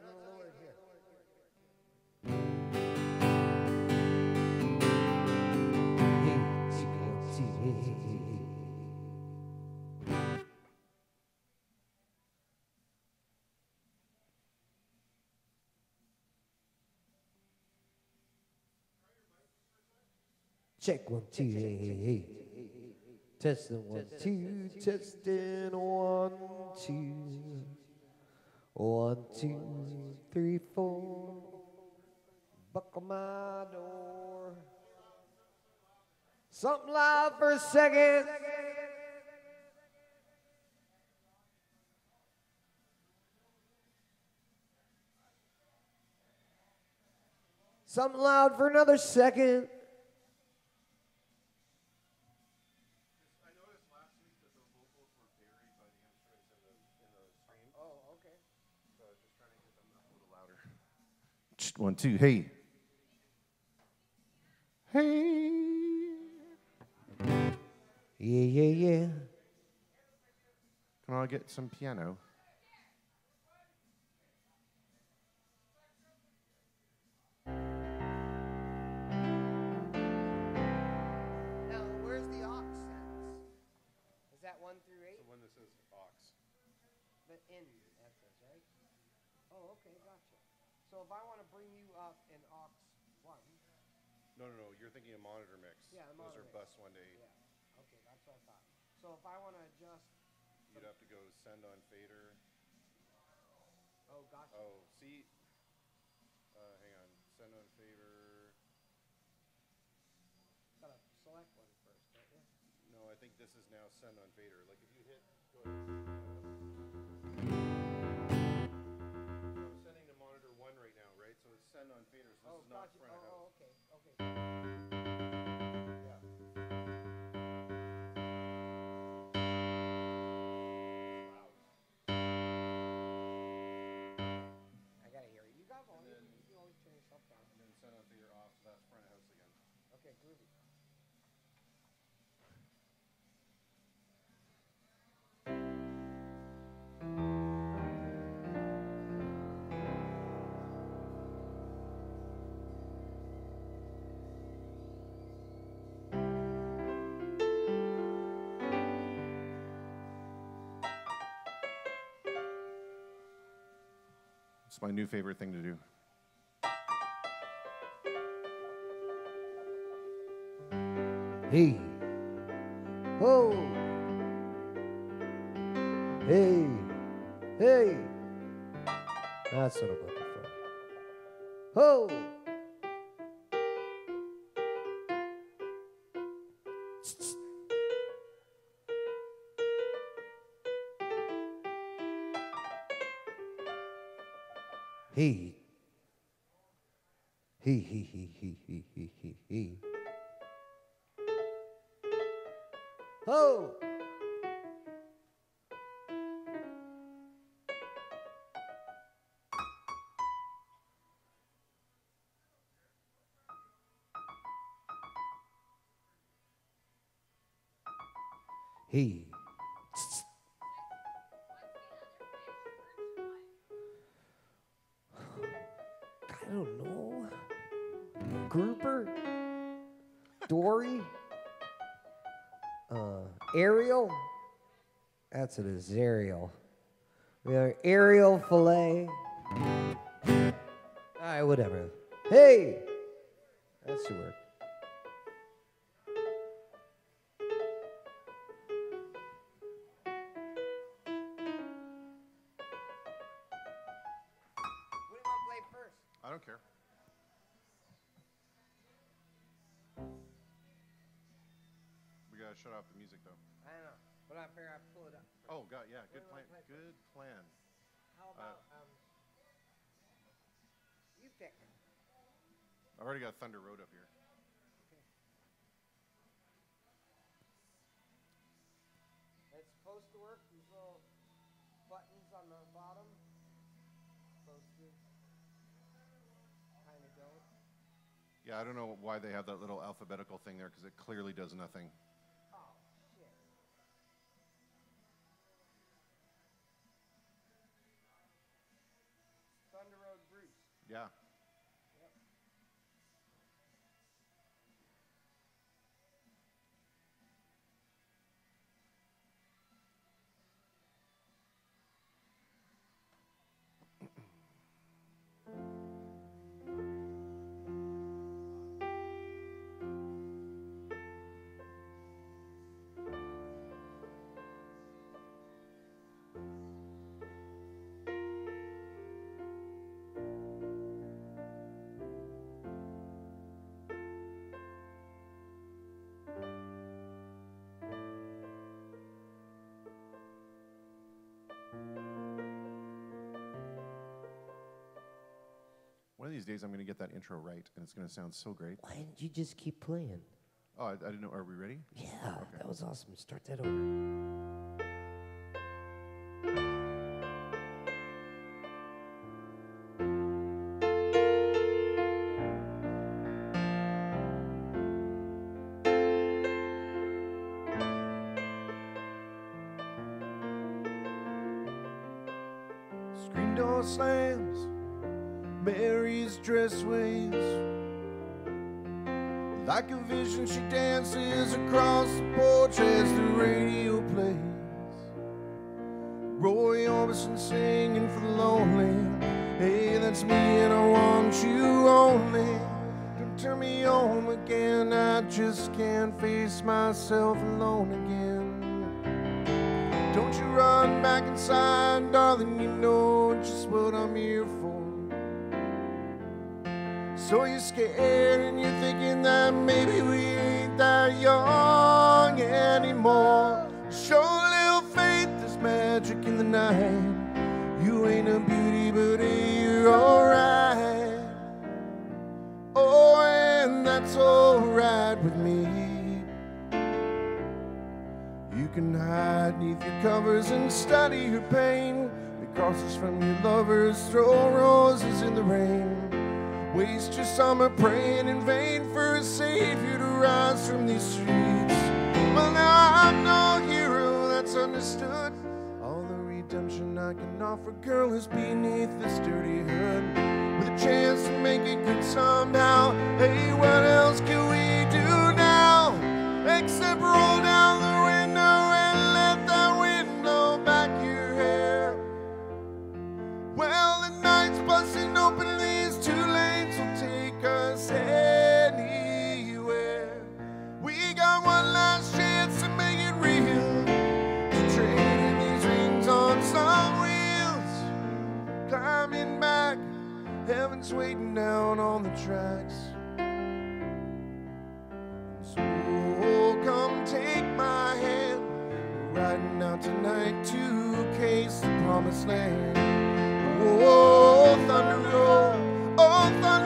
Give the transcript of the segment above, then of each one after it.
Lower here. Check one, two, hey, hey, hey. Testing one, two, testing one, two. One, two, three, four. Buckle my door. Something loud for a second. Something loud for another second. One, two, hey. Hey. Yeah, yeah, yeah. Can I get some piano? If I want to bring you up in aux one, No, no, no. You're thinking of monitor mix. Yeah, the Those monitor are mix. bus one to eight. yeah, okay, that's what I thought. So if I want to adjust, You'd have to go send on fader. oh, gotcha. Oh, see. Uh, hang on. Send on fader. Gotta select one first, don't you? No, I think this is now send on fader. Like if you hit. Go ahead. Oh, is not front of Oh, house. oh, okay, okay. Yeah. I gotta hear you. You got volume. you can always turn yourself down. And then send fader off, so that's front of house again. Okay, groovy. My new favorite thing to do. Hey. Ho. Hey. Hey. That's what I'm looking for. Ho. That's it is Ariel. We have Ariel filet. All right, whatever. Hey! Yeah, I don't know why they have that little alphabetical thing there because it clearly does nothing. Oh, shit. Thunder Road Bruce. Yeah. Of these days, I'm going to get that intro right, and it's going to sound so great. Why didn't you just keep playing? Oh, I, I didn't know. Are we ready? Yeah, that was awesome. Start that over. So you're scared and you're thinking that maybe we ain't that young anymore. Show a little faith, there's magic in the night. You ain't a beauty, but you're alright. Oh, and that's alright with me. You can hide neath your covers and study your pain. The crosses from your lovers, throw roses in the rain. Waste your summer praying in vain for a savior to rise from these streets. Well, now I'm no hero, that's understood. All the redemption I can offer, girl, is beneath this dirty hood. With a chance to make it good somehow. Hey, what else can we do now? Except roll down the window and let that wind blow back your hair. Well, the night's busting open, Climbing back, heaven's waiting down on the tracks. So oh, come take my hand. We're riding out tonight to case the promised land. Oh, oh, oh thunder Road, oh, thunder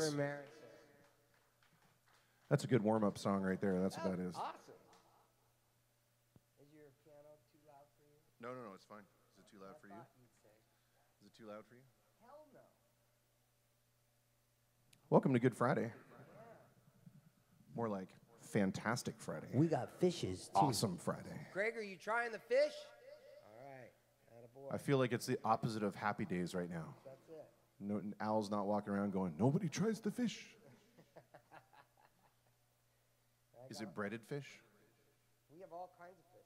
Mr. Christopher That's a good warm up song right there. That's what that is. Awesome. Is your piano too loud for you? No, no, no, it's fine. Is it too loud for you? Thought you'd say. Is it too loud for you? Hell no. Welcome to Good Friday. More like Fantastic Friday. We got fishes too. Awesome Friday. Greg, are you trying the fish? All right. Attaboy. I feel like it's the opposite of happy days right now. No, Al's not walking around going, nobody tries the fish. Is it breaded fish? We have all kinds of fish.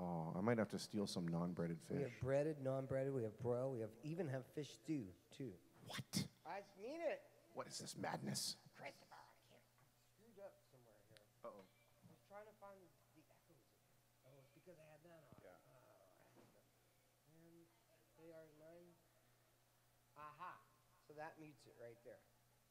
Oh, I might have to steal some non-breaded fish. We have breaded, non-breaded. We have broil. We have even have fish stew too. What? I mean it. What is this madness? Christopher, I can't. I'm screwed up somewhere here. Uh-oh. I was trying to find the, the echoes again. Oh, it's because I had that on. Yeah. Oh, I had that. And they are nine. Aha. So that mutes it right there.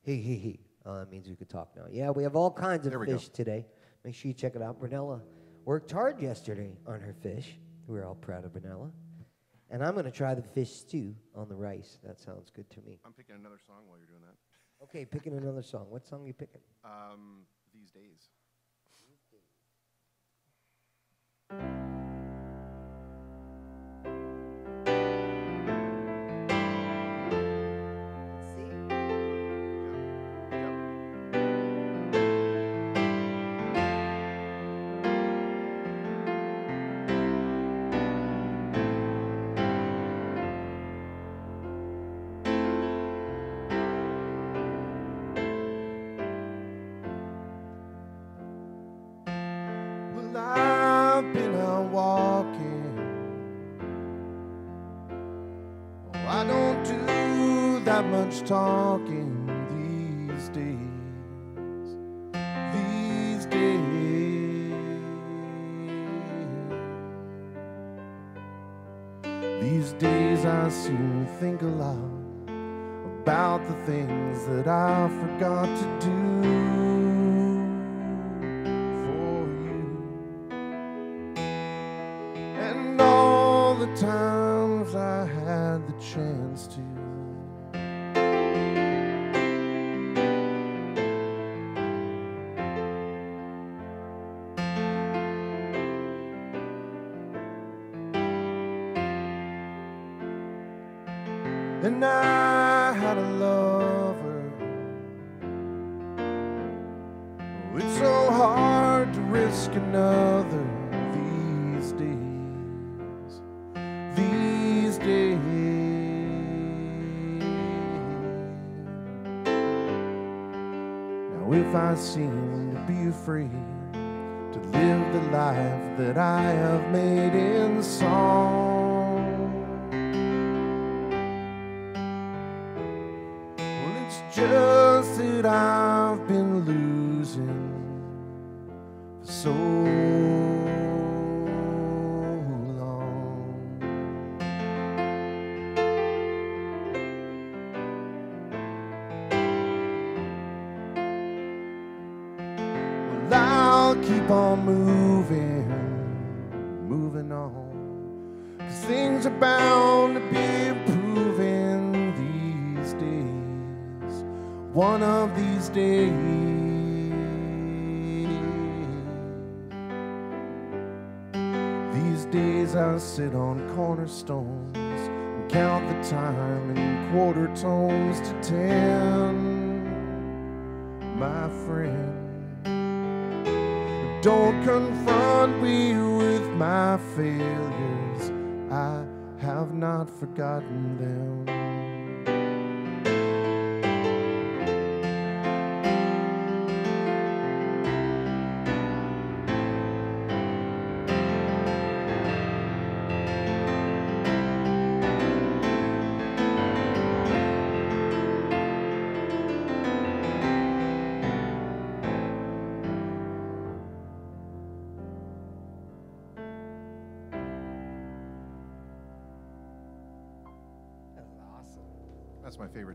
He, he, he. Oh, that means we could talk now. Yeah, we have all kinds of There we go. fish today. Make sure you check it out. Brunella worked hard yesterday on her fish. We're all proud of Brunella. And I'm going to try the fish stew on the rice. That sounds good to me. I'm picking another song while you're doing that. Okay, picking another song. What song you picking? Um, these days. Much talking these days. These days. These days I to think a lot about the things that I forgot to do And I had a lover. It's so hard to risk another these days. These days. Now, if I seem to be afraid to live the life that I have made in song.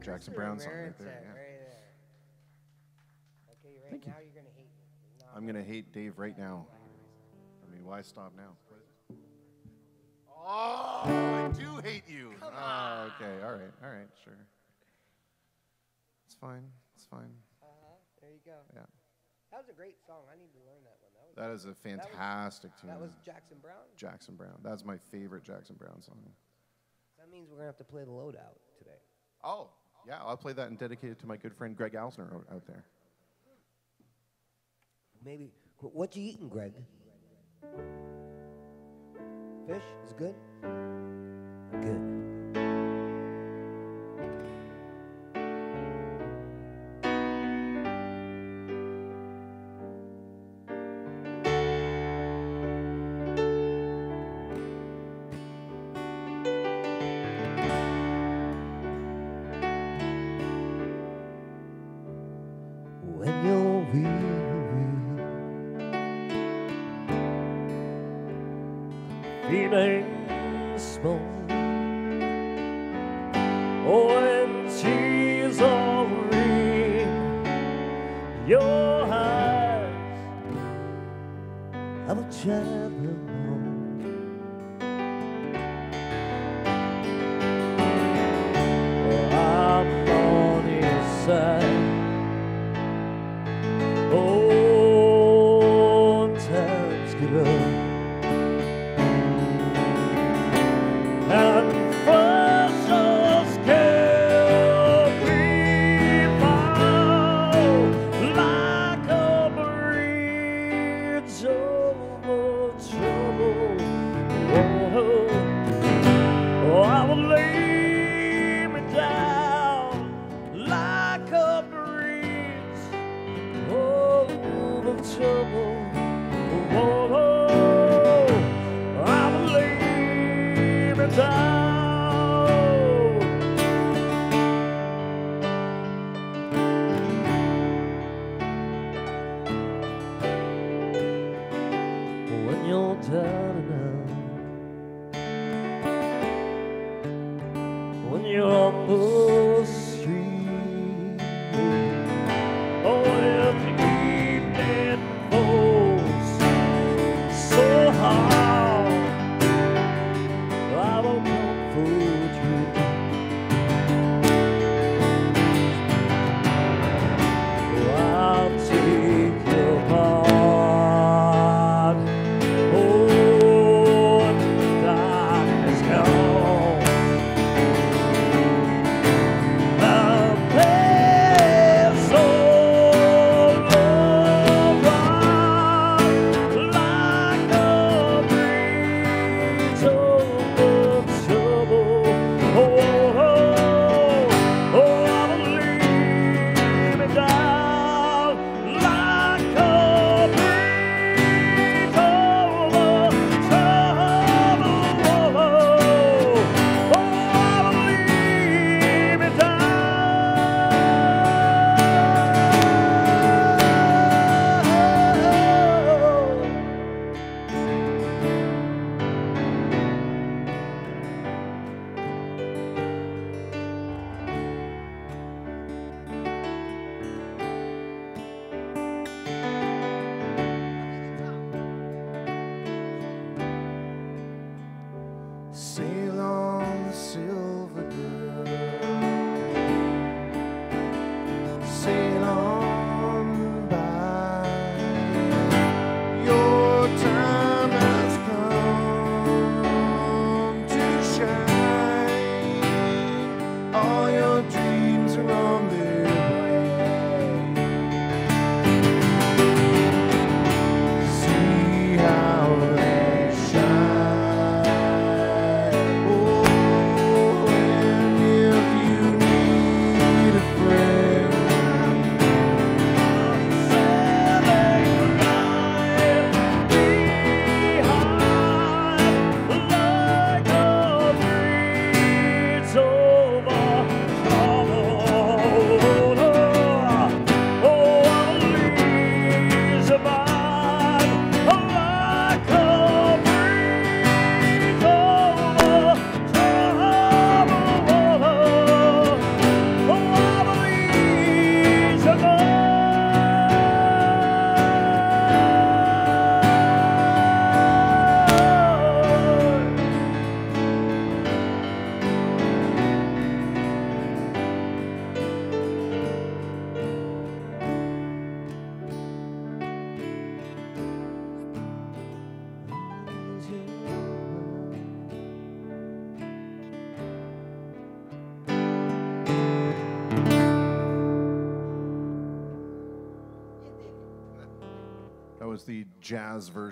Jackson Browne song right there. Yeah. Right there. Okay, right Thank now you. you're going to hate me. I'm going to hate Dave right now. I mean, why stop now? Oh, I do hate you. Come oh, okay. All right. All right. Sure. It's fine. It's fine. Uh huh. There you go. Yeah. That was a great song. I need to learn that one. That, was that is a fantastic that was, tune. That was Jackson Browne. Jackson Browne. That's my favorite Jackson Browne song. That means we're gonna have to play the loadout today. Oh, yeah, I'll play that and dedicate it to my good friend Greg Alsner out, out there. Maybe. What you eating, Greg? Fish is good. Good.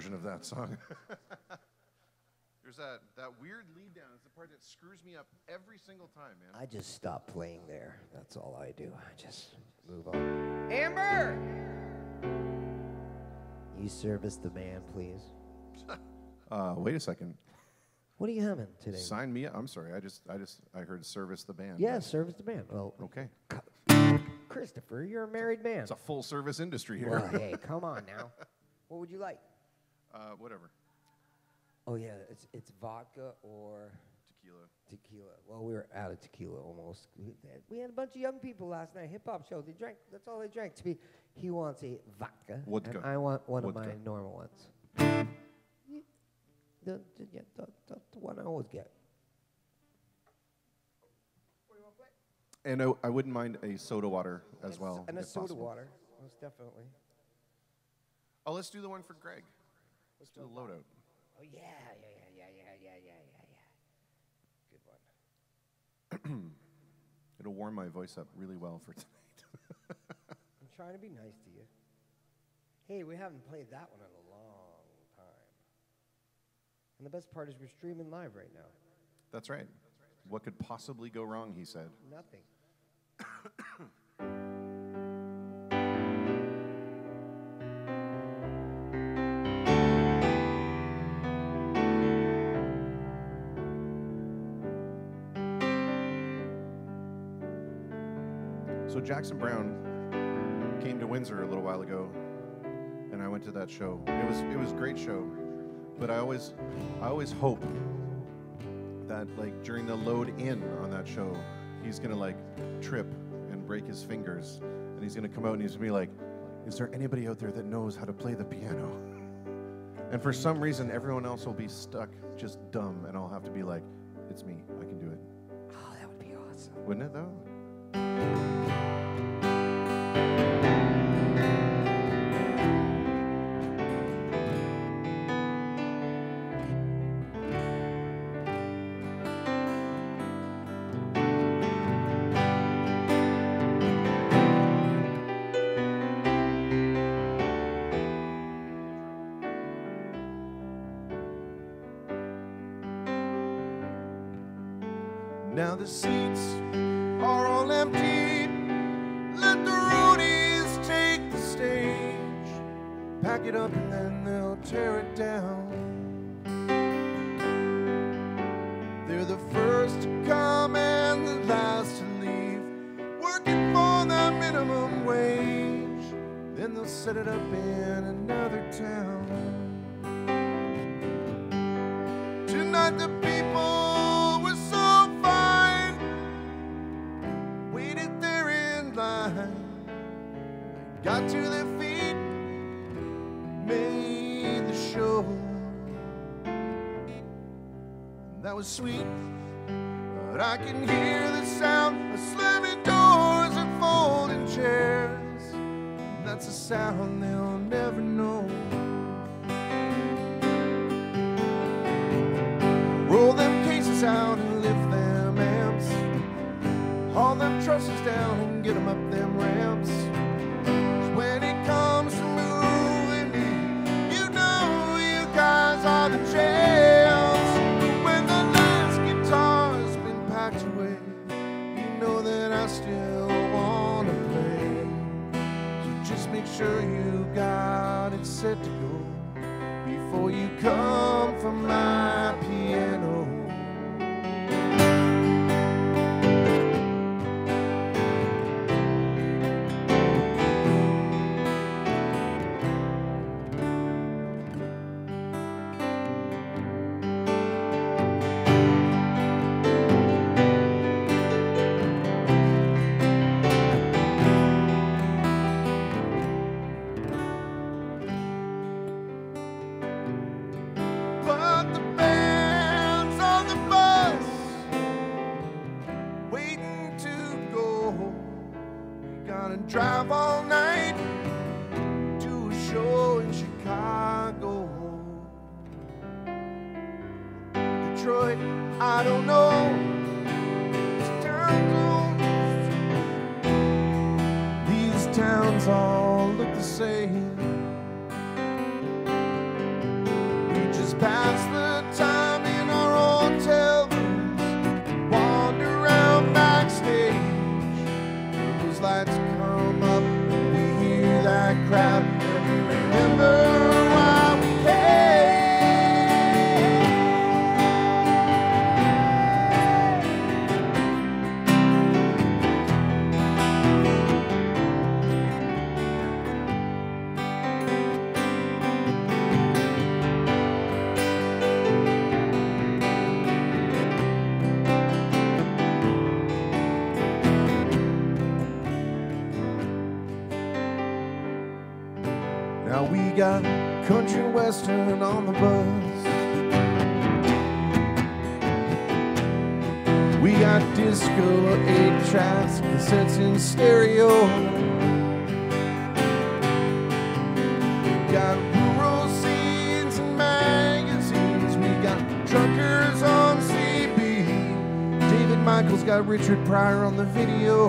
Version of that song. There's that, that weird lead down. It's the part that screws me up every single time, man. I just stop playing there. That's all I do. I just move on. Amber! You service the man, please. Uh, wait a second. What are you having today? Sign me up. I'm sorry. I just, I just, I heard service the band. Yeah, service the man. Well, Okay. Christopher, you're a married man. It's a full service industry here. Well, hey, come on now. What would you like? Uh, whatever. Oh yeah, it's it's vodka or Tequila. tequila. Well, we were out of tequila almost. We had, we had a bunch of young people last night, hip hop show. They drank. That's all they drank. To be, he wants a vodka. Vodka. And I want one of my normal ones. The, the, yeah, the, the, the one I always get. And I, I wouldn't mind a soda water as And well. And a if soda possible. water, most definitely. Oh, let's do the one for Greg. Let's do the loadout. Oh yeah, yeah, yeah, yeah, yeah, yeah, yeah, yeah, yeah. Good one. It'll warm my voice up really well for tonight. I'm trying to be nice to you. Hey, we haven't played that one in a long time. And the best part is we're streaming live right now. That's right. What could possibly go wrong, he said. Nothing. So Jackson Browne came to Windsor a little while ago, and I went to that show. It was it was a great show, but I always I always hope that like during the load in on that show, he's gonna like trip and break his fingers, and he's gonna come out and he's gonna be like, "Is there anybody out there that knows how to play the piano?" And for some reason, everyone else will be stuck just dumb, and I'll have to be like, "It's me. I can do it." Oh, that would be awesome. Wouldn't it though? Got to their feet, made the show. That was sweet, but I can hear the sound of slamming doors and folding chairs. And that's a sound they'll never know. Roll them cases out and lift them amps. Haul them trusses down and get them up in stereo. Got rural scenes and magazines. We got truckers on CB. David Michaels got Richard Pryor on the video.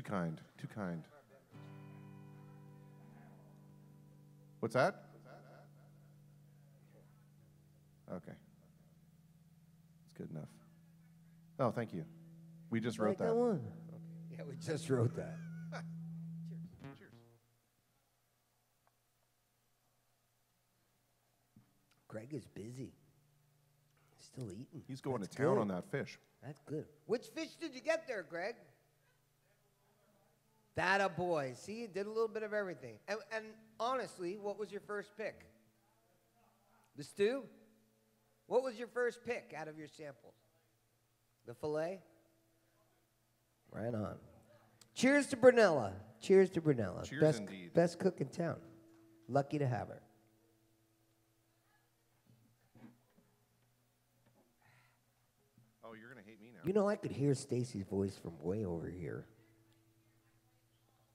Too kind, too kind. What's that? Okay. It's good enough. Oh, thank you. We just wrote Like that. that one. Yeah, we just wrote that. Greg is busy. Still eating. He's going That's to town good. on that fish. That's good. Which fish did you get there, Greg? That a boy. See, you did a little bit of everything. And, and honestly, what was your first pick? The stew? What was your first pick out of your samples? The filet? Right on. Cheers to Brunella. Cheers to Brunella. Cheers best, indeed. Best cook in town. Lucky to have her. Oh, you're gonna hate me now. You know, I could hear Stacy's voice from way over here.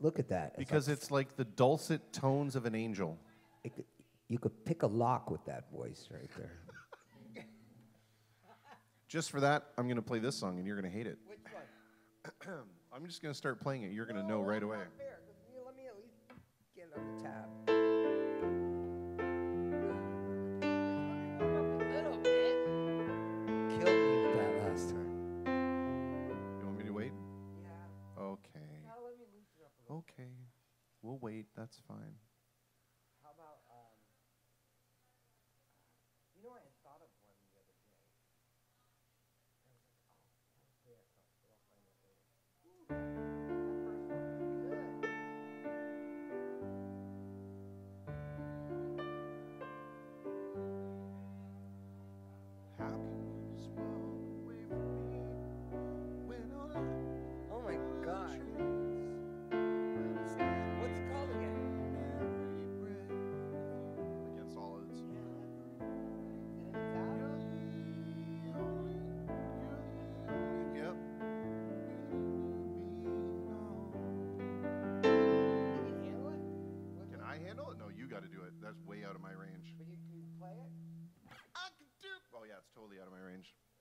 Look at that. It's because like- it's like the dulcet tones of an angel. it could, you could pick a lock with that voice right there. Just for that, I'm gonna play this song, and you're gonna hate it. Which one? I'm just gonna start playing it. You're gonna know right oh, away. Not fair, 'cause you let me at least get on the tab. We'll wait. That's fine.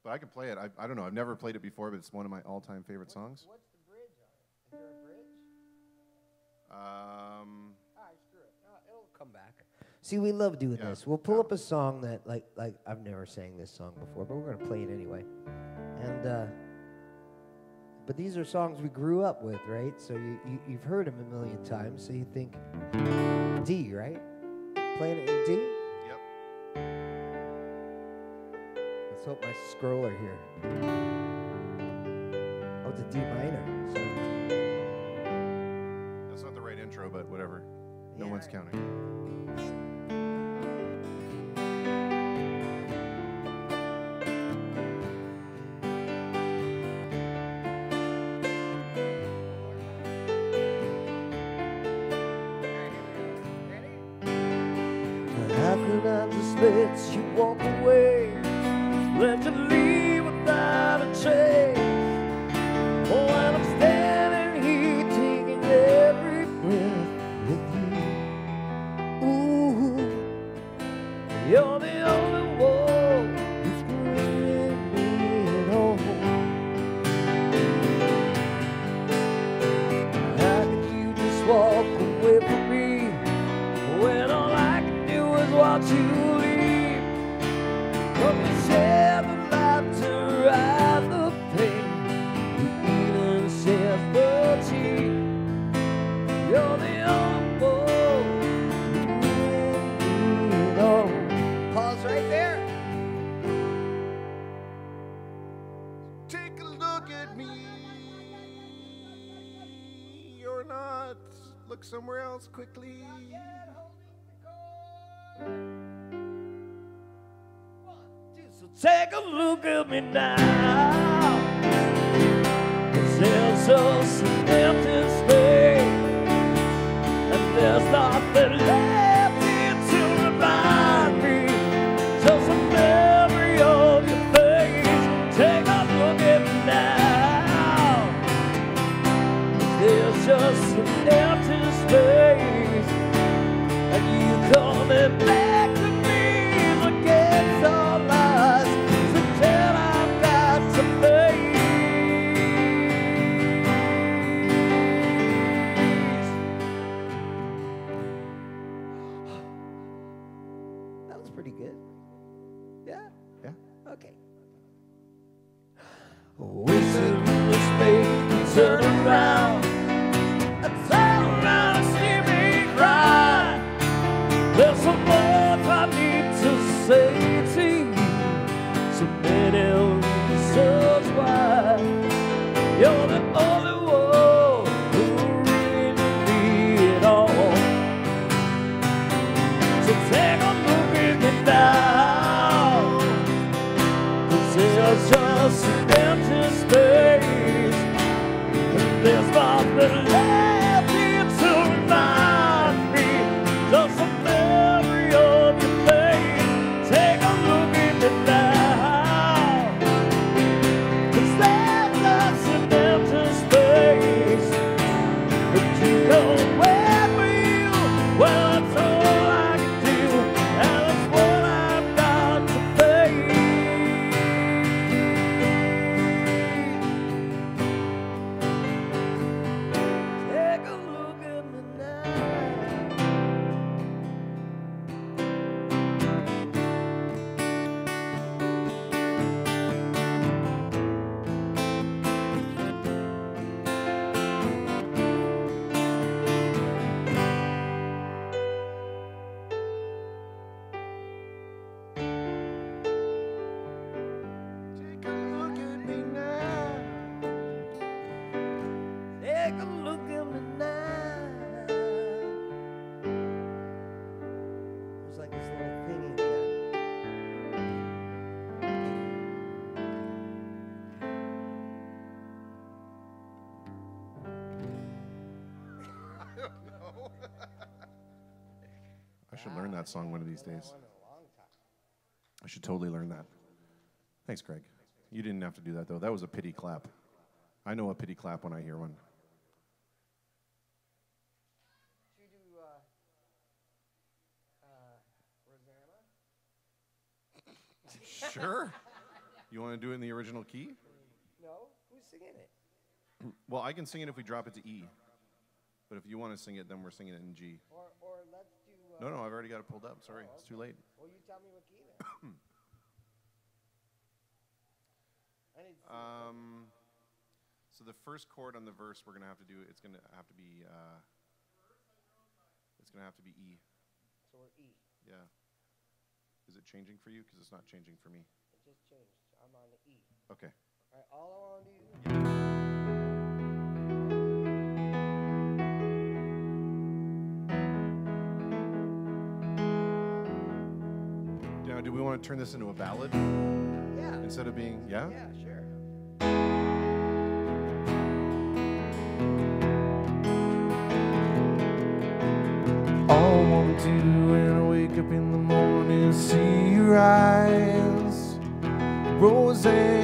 But I can play it. I, I don't know. I've never played it before, but it's one of my all-time favorite songs. What's the bridge on it? Is there a bridge? Um, Ah, screw it. Oh, it'll come back. See, we love doing Yeah. this. We'll pull up a song that, like, like I've never sang this song before, but we're gonna play it anyway. And, uh, but these are songs we grew up with, right? So you, you you've heard them a million times, so you think D, right? Playing it in D. Let's hope my scroller here. Oh, it's a D minor. So That's not the right intro, but whatever. No Yeah. one's counting. should learn that song one of these days. I should totally learn that. Thanks, Greg. You didn't have to do that, though. That was a pity clap. I know a pity clap when I hear one. Uh, uh, sure. You want to do it in the original key? No. Who's singing it? Well, I can sing it if we drop it to E. But if you want to sing it, then we're singing it in G. Or, or let's no, no, I've already got it pulled up. Sorry, it's too late. Well, you tell me what key then. Um, so the first chord on the verse we're gonna have to do. It's gonna have to be. Uh, it's gonna have to be E. so we're E. Yeah. Is it changing for you? Because it's not changing for me. It just changed. I'm on the E. Okay. All right, all I want to do. do we want to turn this into a ballad? Yeah. Instead of being, yeah? Yeah, sure. All I want to do when I wake up in the morning is see your eyes, Rosanna.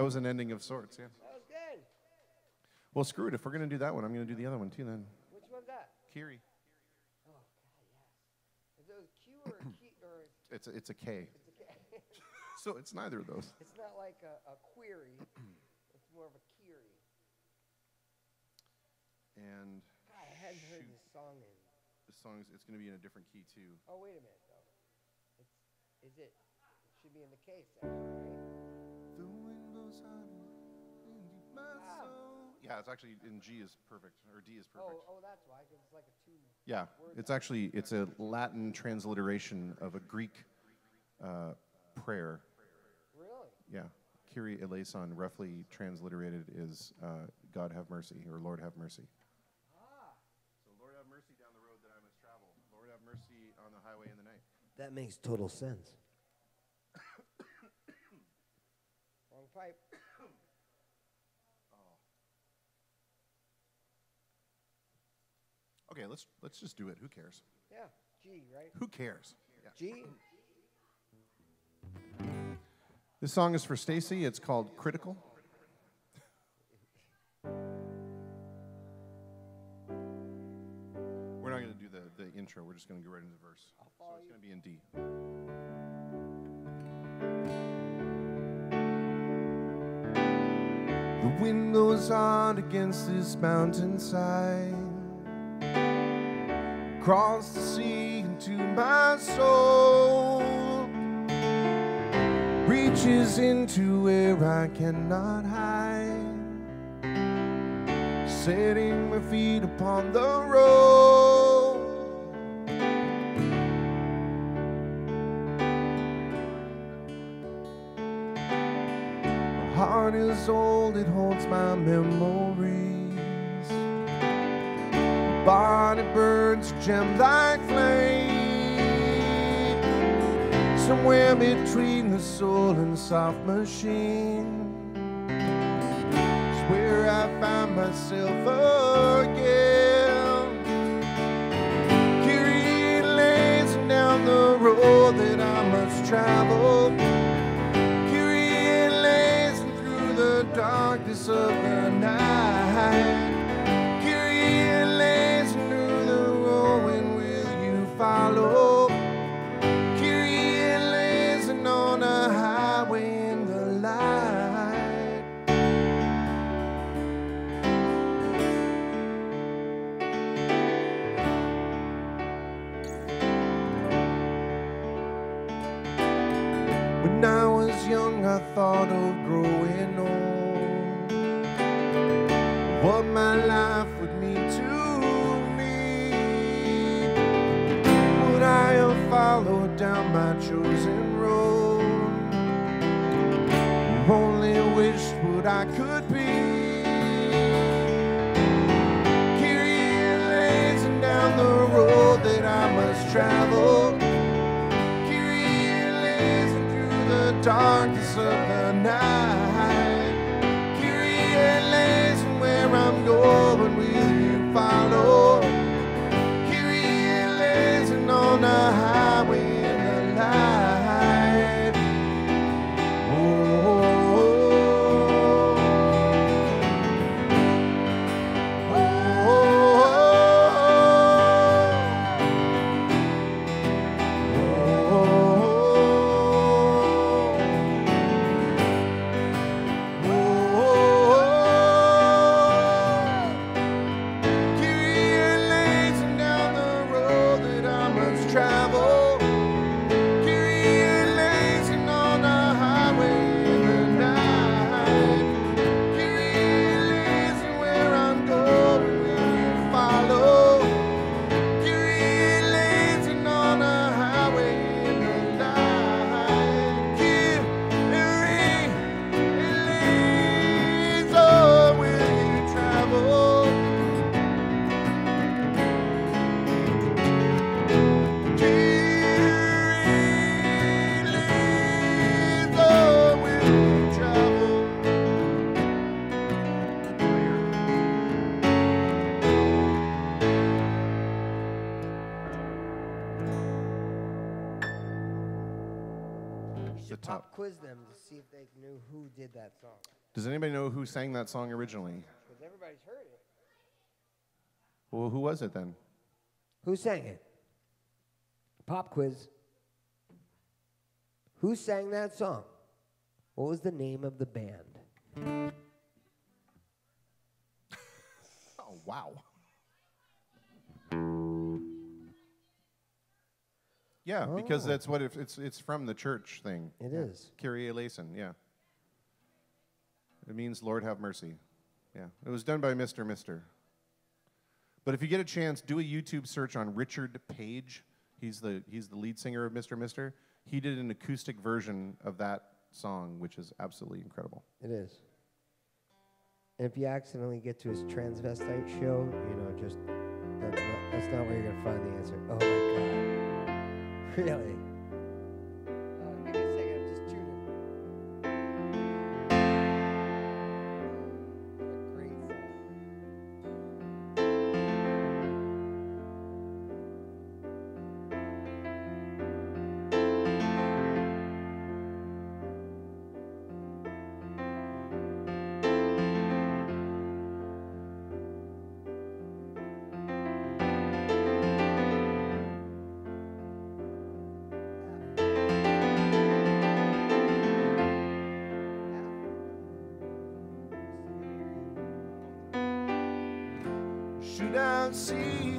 Sure. was an ending of sorts. Yeah. That was good. Well, screw it. If we're gonna do that one, I'm gonna do the other one too. Then Which one's that? Kyrie. Oh, God, yes. Is it a Q or a key or It's a, it's a K. it's a K? So it's neither of those. it's not like a, a query. it's more of a Kyrie. And God, I hadn't heard Shoot. this song in. the song's it's gonna be in a different key too. Oh, wait a minute, though. It's, is it? It should be in the section, right? Yeah, it's actually in G is perfect or D is perfect. Oh, oh, that's why, because it's like a two. Yeah, it's actually it's a Latin transliteration of a Greek uh, prayer. Really? Yeah, Kyrie eleison, roughly transliterated, is uh, God have mercy or Lord have mercy. Ah, So Lord have mercy down the road that I must travel. Lord have mercy on the highway in the night. That makes total sense. wrong pipe. Okay, let's let's just do it. Who cares? Yeah, G, right? Who cares? Yeah. G. This song is for Stacy. It's called Critical. We're not going to do the, the intro. We're just going to go right into the verse. So it's going to be in D. The wind blows hard against this mountainside. Across the sea into my soul. Reaches into where I cannot hide. Setting my feet upon the road. My heart is old, it holds my memories. Body burns gem like flame. Somewhere between the soul and soft machine. It's where I find myself again. Kyrie eleison down the road that I must travel. Kyrie eleison through the darkness of the night. What I could be. Kyrie eleison down the road that I must travel. Kyrie eleison through the darkness of the night. Kyrie eleison where I'm going, quiz them to see if they knew who did that song. Does anybody know who sang that song originally? Because everybody's heard it. Well, who was it then? Who sang it? Pop quiz. Who sang that song? What was the name of the band? Oh, wow. Yeah, because Oh. that's what it, it's it's from the church thing. It It is. Kyrie eleison, yeah. It means Lord have mercy. Yeah. It was done by Mr. Mister. But if you get a chance, do a YouTube search on Richard Page. He's the he's the lead singer of Mr. Mister. He did an acoustic version of that song, which is absolutely incredible. It is. And if you accidentally get to his transvestite show, you know, just that's not, that's not where you're gonna find the answer. Oh my god. Really? Should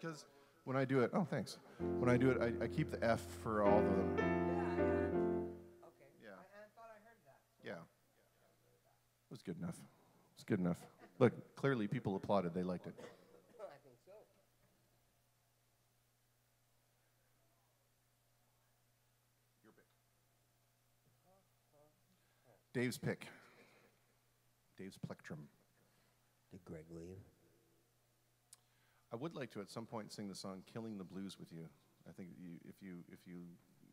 because when I do it. Oh, thanks. When I do it, I, I keep the F for all of them. Okay. Yeah. I, I thought I heard that. Yeah. It was good enough. It was good enough. Look, clearly people applauded. They liked it. I think so. Dave's pick. Dave's plectrum. Did Greg leave? I would like to at some point sing the song "Killing the Blues" with you. I think you, if you if you,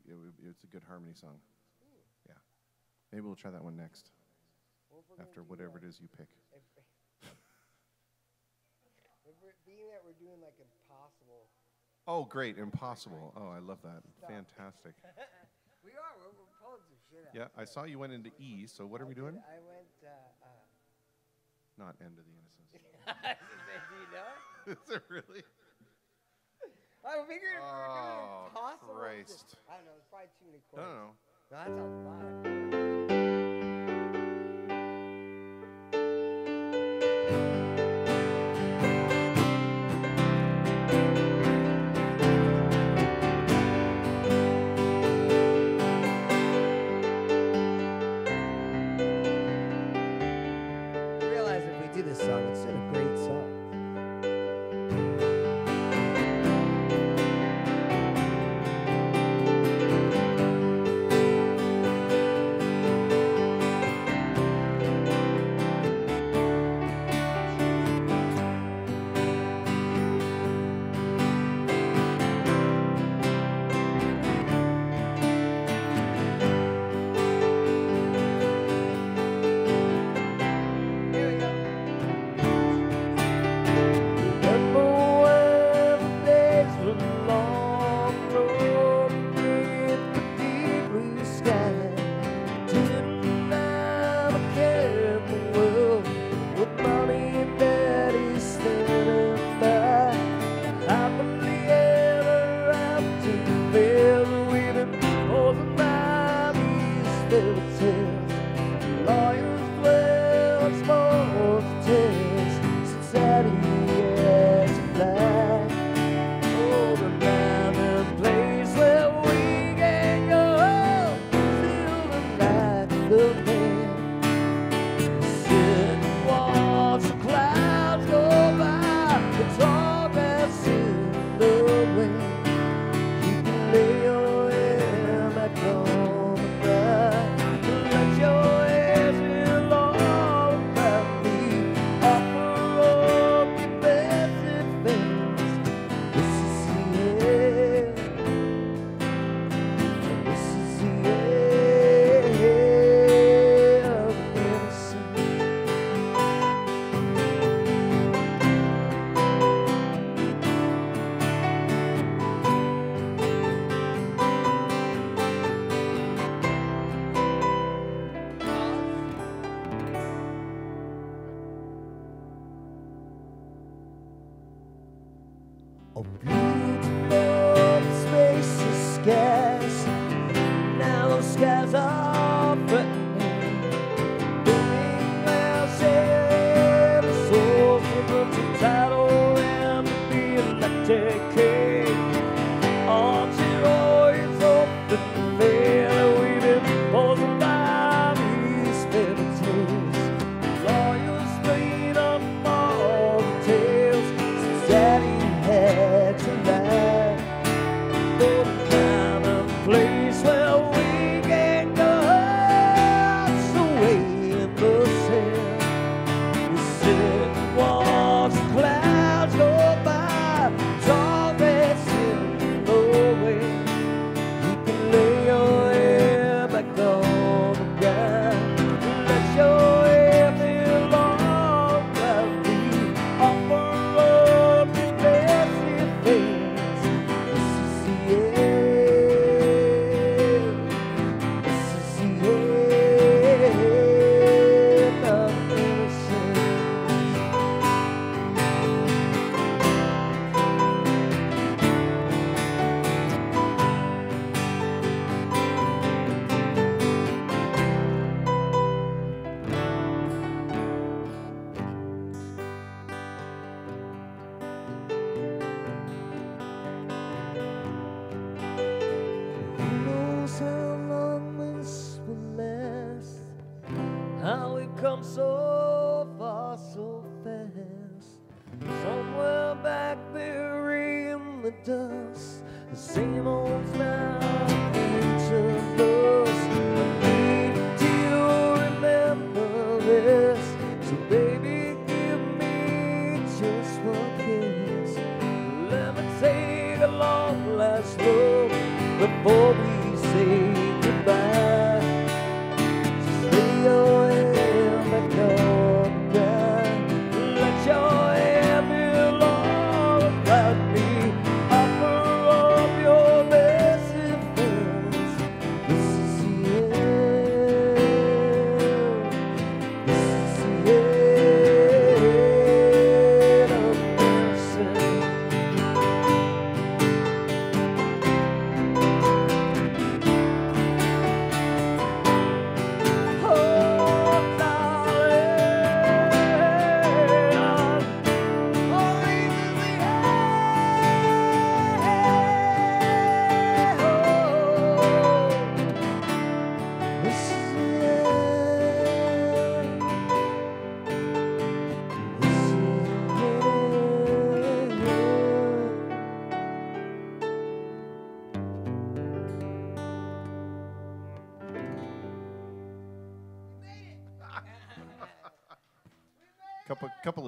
it it's a good harmony song. Yeah, maybe we'll try that one next. Well, after whatever it is you pick. being that we're doing like impossible. Oh, great! Impossible. Oh, I love that. Stop. Fantastic. we are. We're, we're pulling some shit out. Yeah, I saw you went into E. So what are we doing? I went. Uh, uh, Not end of the innocence. do you know? Is it really? I figured if we were gonna oh, toss impossible. Christ. I don't know. There's probably too many chords. don't know. No, that's a lot.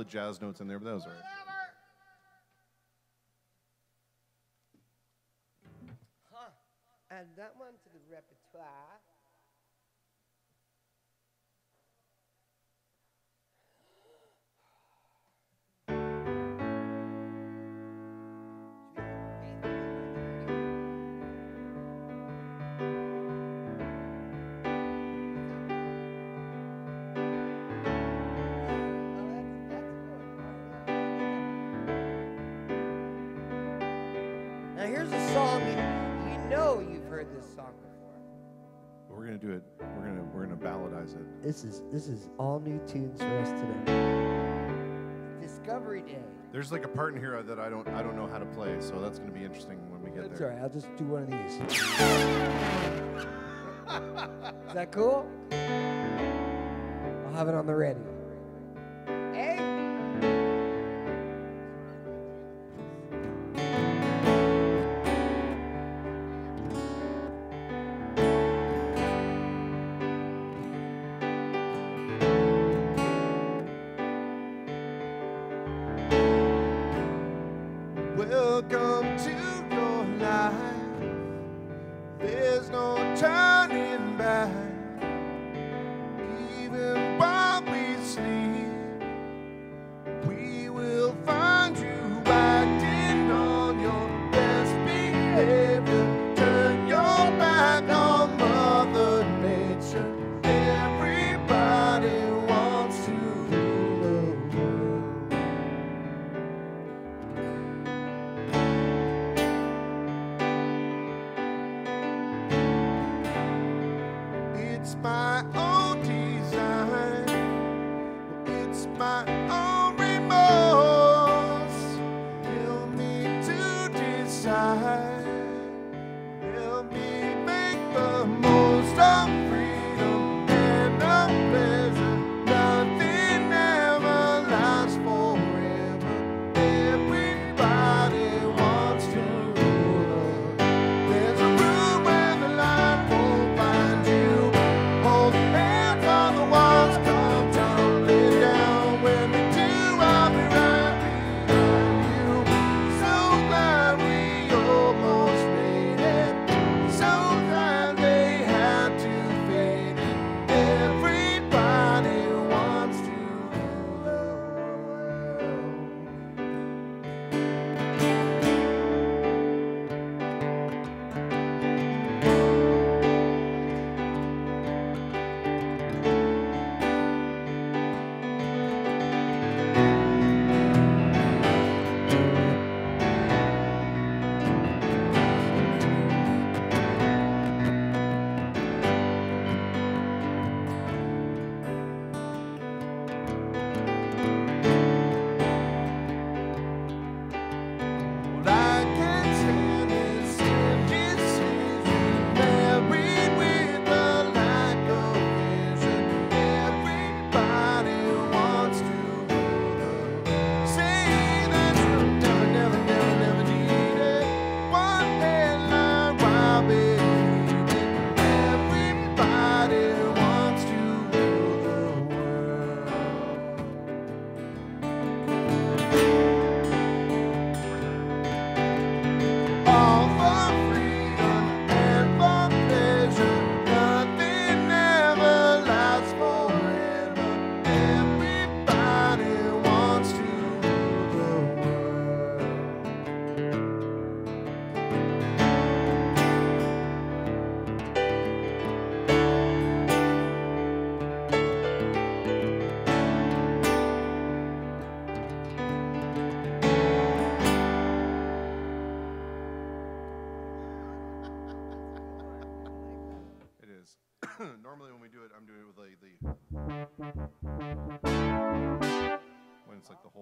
Of jazz notes in there, but that was all right. We're gonna do it. We're gonna we're gonna balladize it. This is this is all new tunes for us today. Discovery Day. There's like a part in here that I don't I don't know how to play, so that's gonna be interesting when we get It's there. all right. I'll just do one of these. Is that cool? I'll have it on the ready. Hey?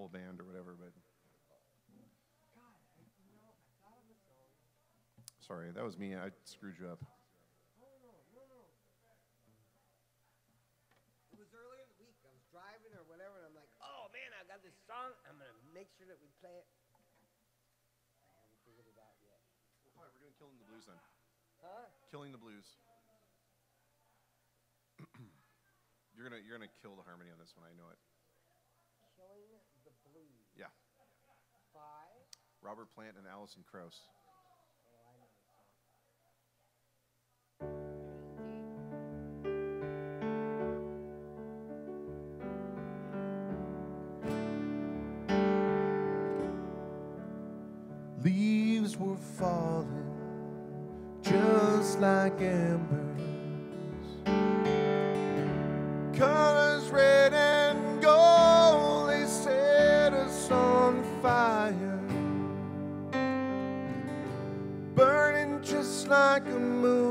Whole band or whatever, but Sorry, that was me. I screwed you up. It was earlier in the week. I was driving or whatever, and I'm like, oh man, I got this song. I'm going to make sure that we play it. I haven't figured it out yet. Fine, we're doing Killing the Blues then. Huh? Killing the Blues. you're gonna you're gonna kill the harmony on this one. I know it. Robert Plant and Alison Krauss. Leaves were falling just like embers. Colors red. like a moon.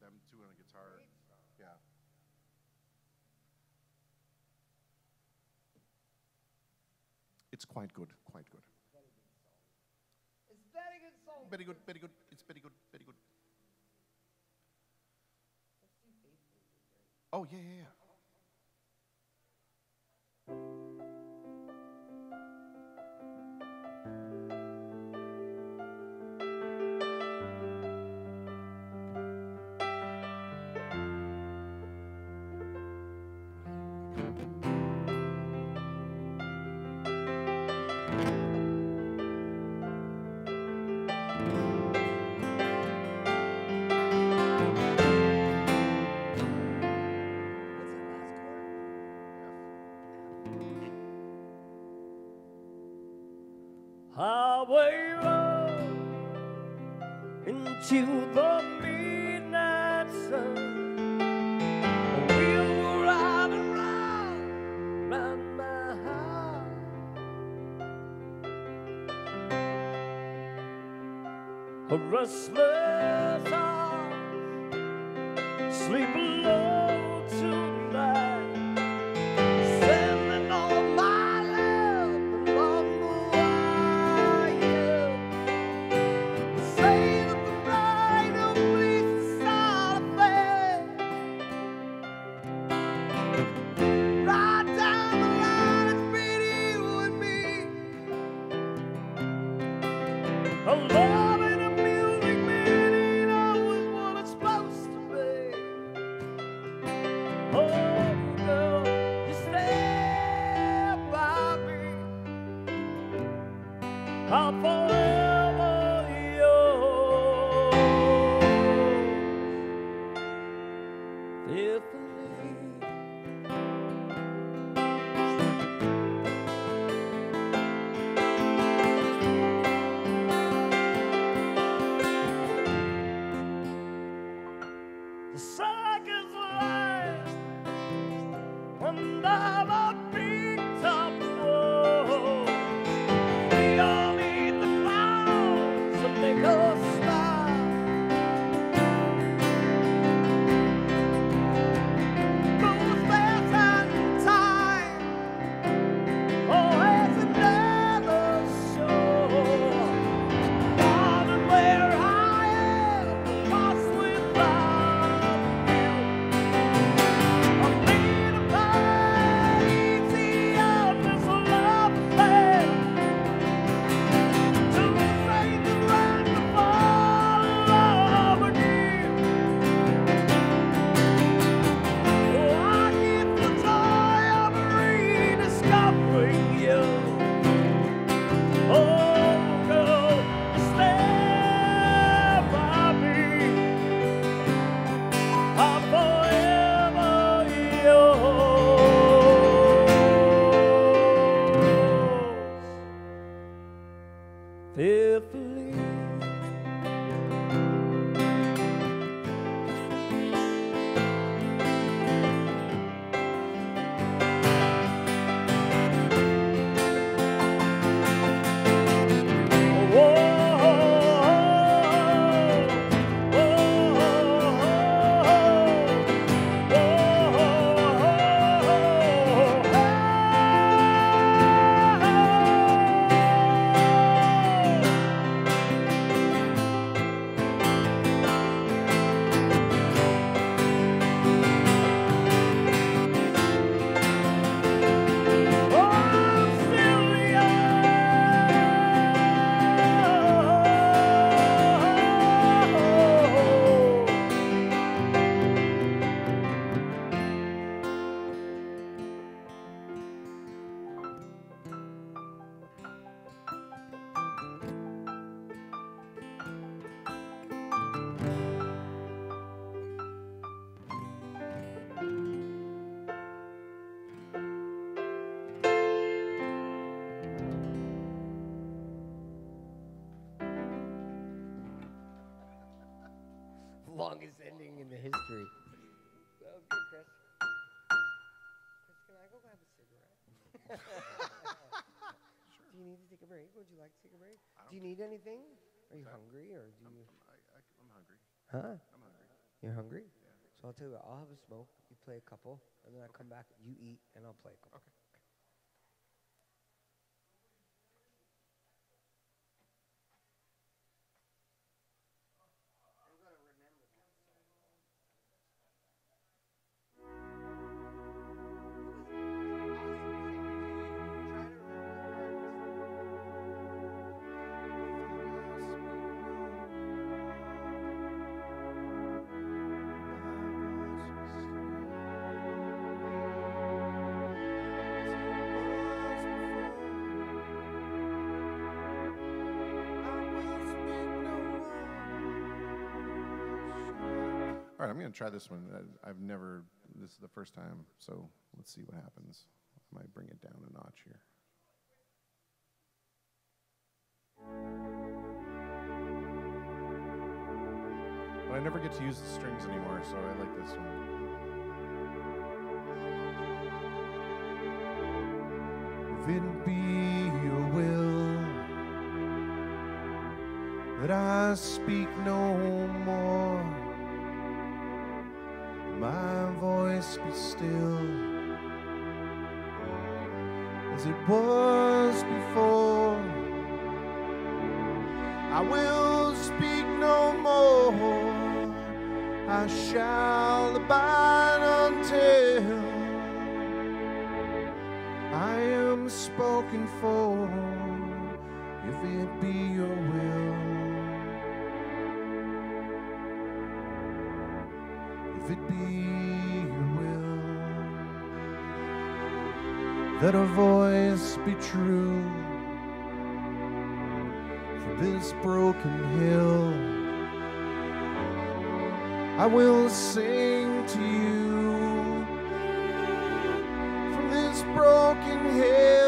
them two on a guitar. Yeah. It's quite good, quite good. It's very good song. Very good, very good. It's very good, very good. Oh, yeah, yeah, yeah. A need anything? Are you hungry or do you? I, I, I'm hungry. Huh? I'm hungry. You're hungry? Yeah. So I'll tell you what. I'll have a smoke. You play a couple, and then I come back. You eat, and I'll play a couple. Okay. I'm going to try this one. I've never, this is the first time, so let's see what happens. I might bring it down a notch here. But I never get to use the strings anymore, so I like this one. If it be your will that I speak no more. Voice be still as it was before. I will speak no more. I shall abide until I am spoken for, if it be your will. That a voice be true from this broken hill. I will sing to you from this broken hill.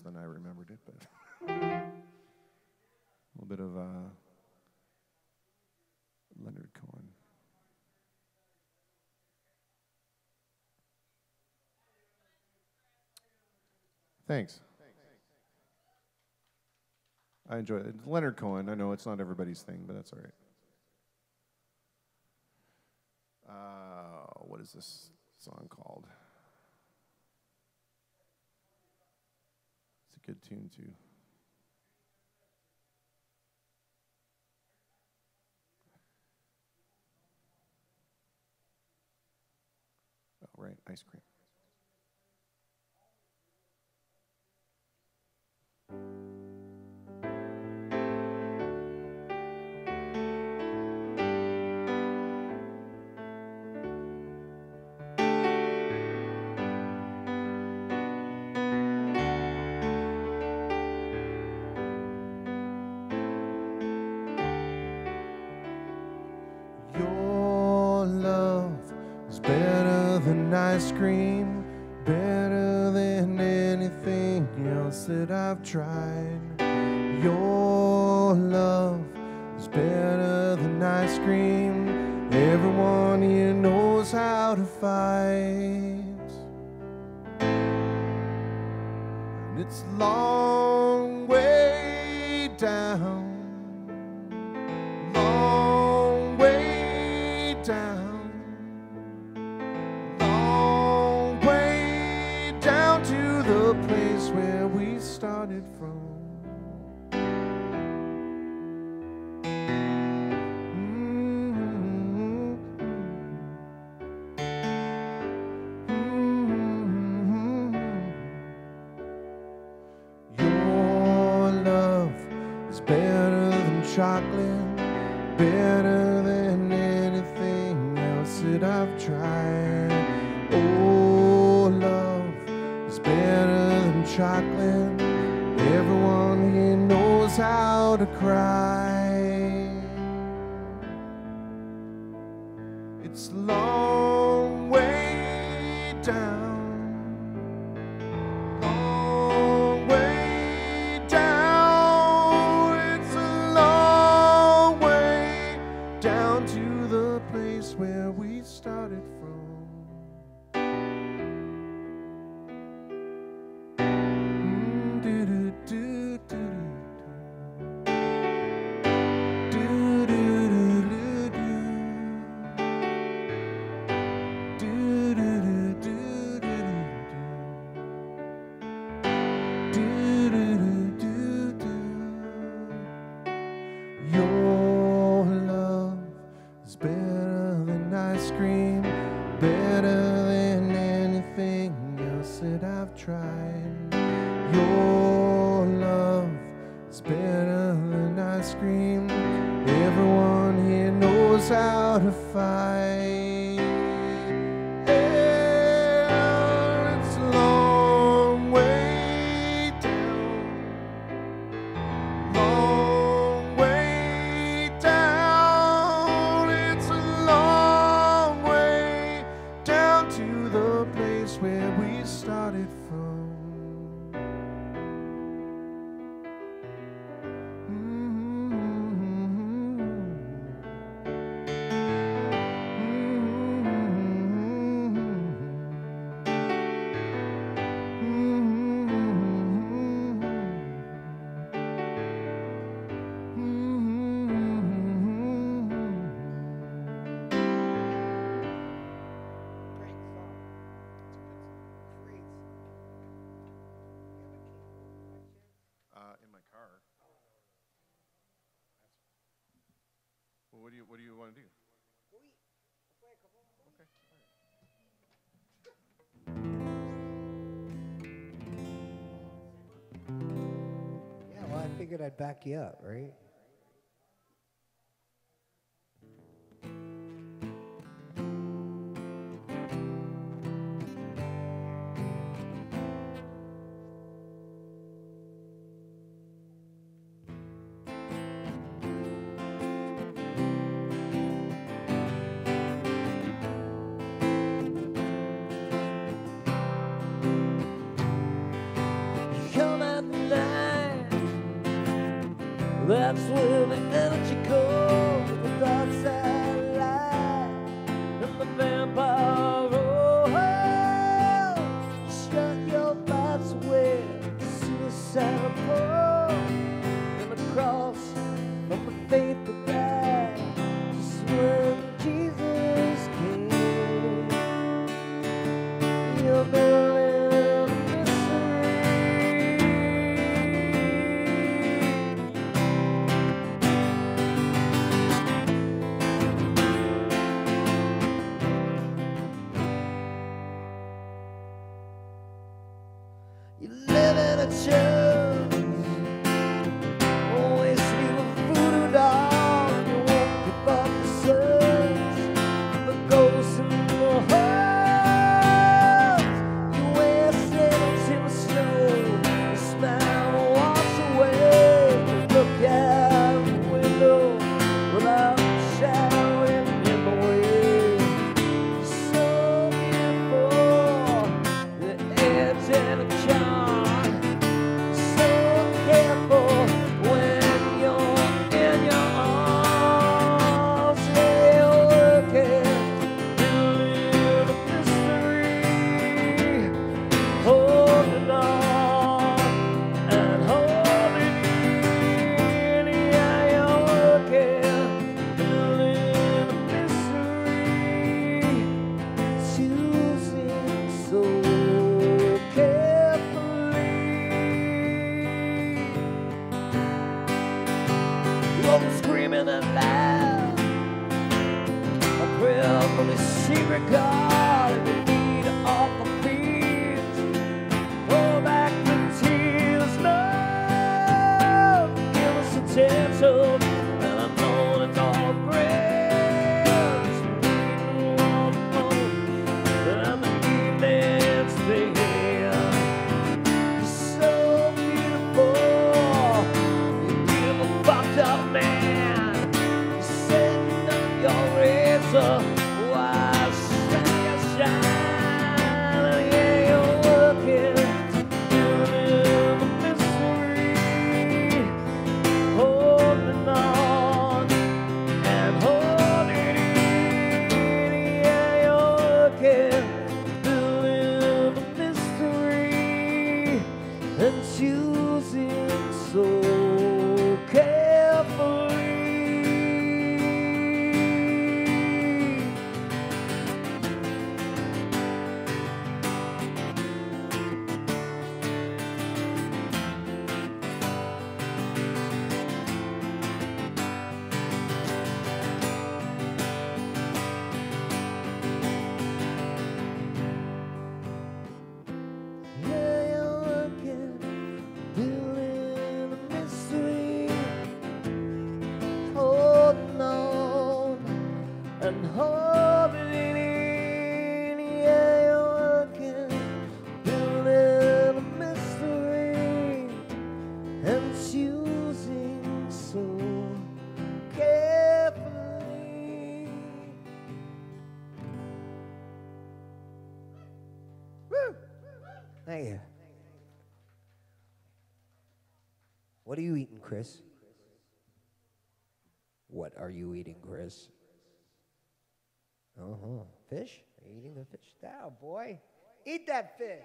Than I remembered it, but a little bit of uh, Leonard Cohen. Thanks. I enjoy it. Leonard Cohen. I know it's not everybody's thing, but that's all right. Uh, what is this song called? Good tune too. Oh, right, ice cream. Way I'd back you up, right? Kris? Uh huh. Fish? Are you eating the fish? That boy. Eat that fish.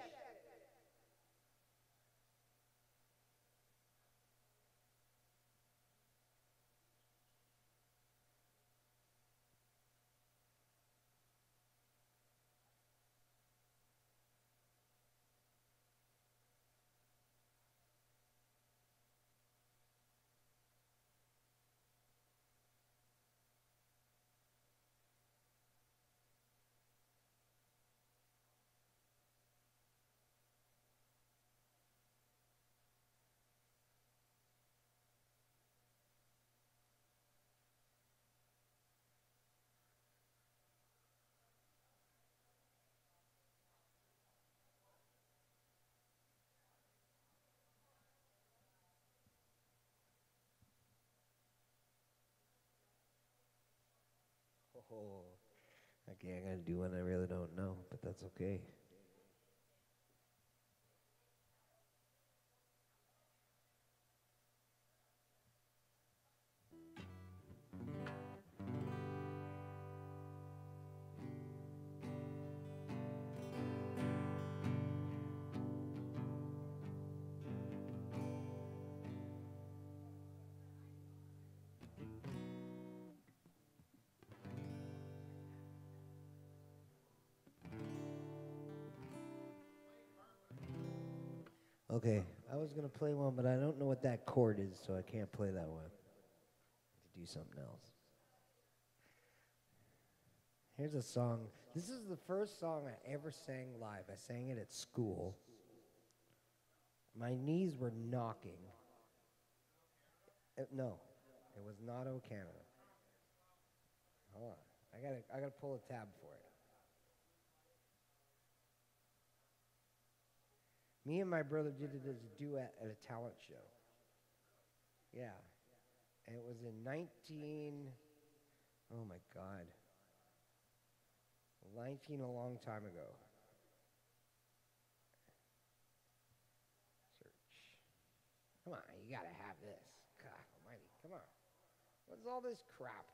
Oh. Okay, I do one I really don't know, but that's okay. Okay, I was gonna play one, but I don't know what that chord is, so I can't play that one. To do something else. Here's a song. This is the first song I ever sang live. I sang it at school. My knees were knocking. Uh, no, it was not O Canada. Hold on, I gotta, I gotta pull a tab for it. Me and my brother did it as a duet at a talent show. Yeah. And it was in 19, oh my God. 19 a long time ago. Search. Come on, you gotta have this. God almighty, come on. What's all this crap?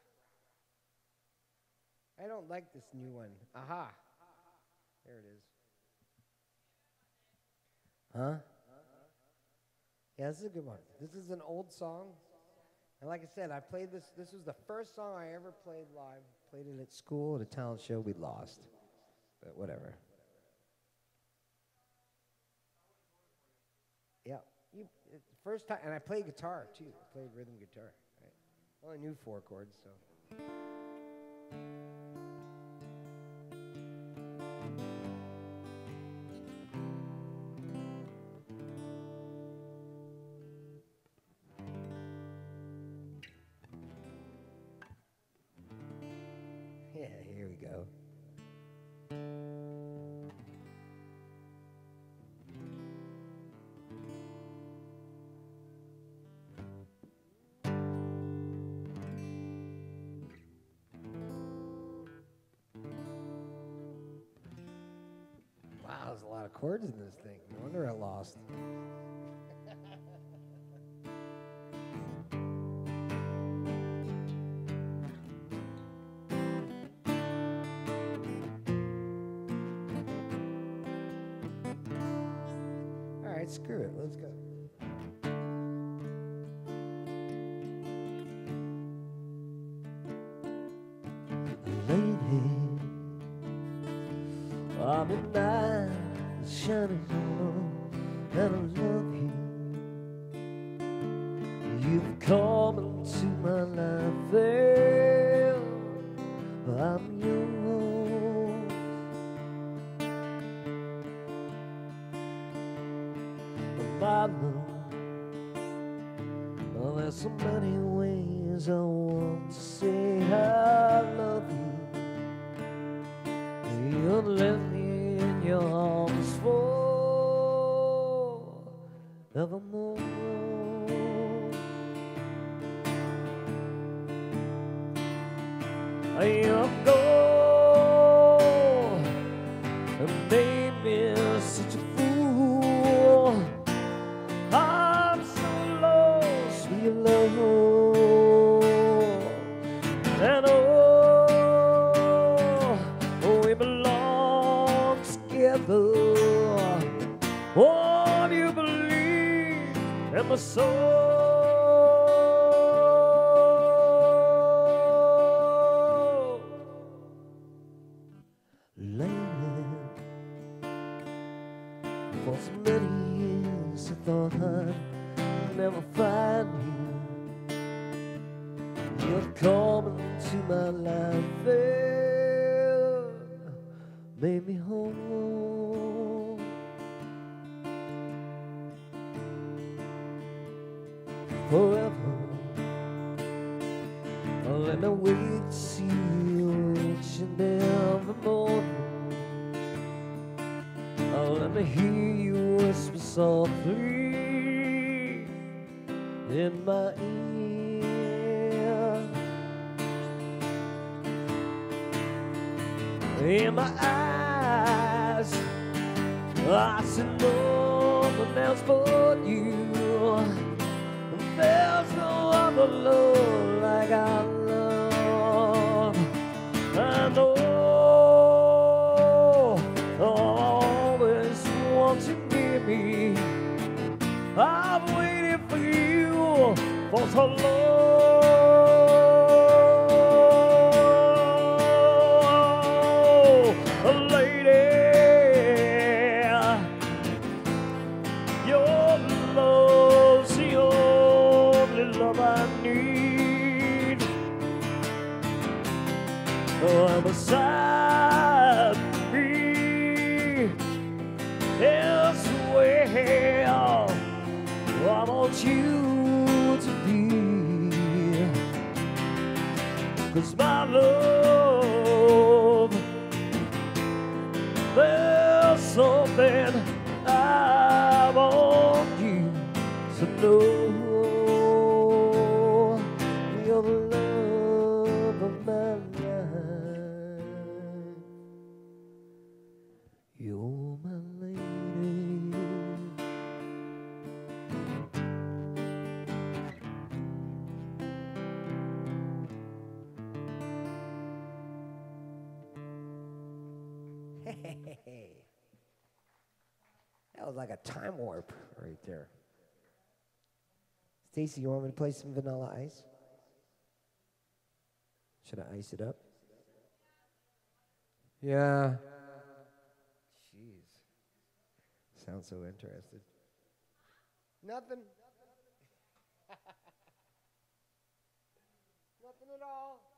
I don't like this new one. Aha. There it is. Huh? Yeah, this is a good one. This is an old song. And like I said, I played this. This was the first song I ever played live. Played it at school at a talent show. We lost. But whatever. Yeah. You, first time, and I played guitar too. I played rhythm guitar. Right? Well, I knew four chords, so. lot of chords in this thing. No wonder I lost. All right, screw it. Let's go. Lady, I'm in my shining Stacy, you want me to play some vanilla ice? Should I ice it up? Yeah. Jeez. Sounds so interested. Nothing. Nothing at all.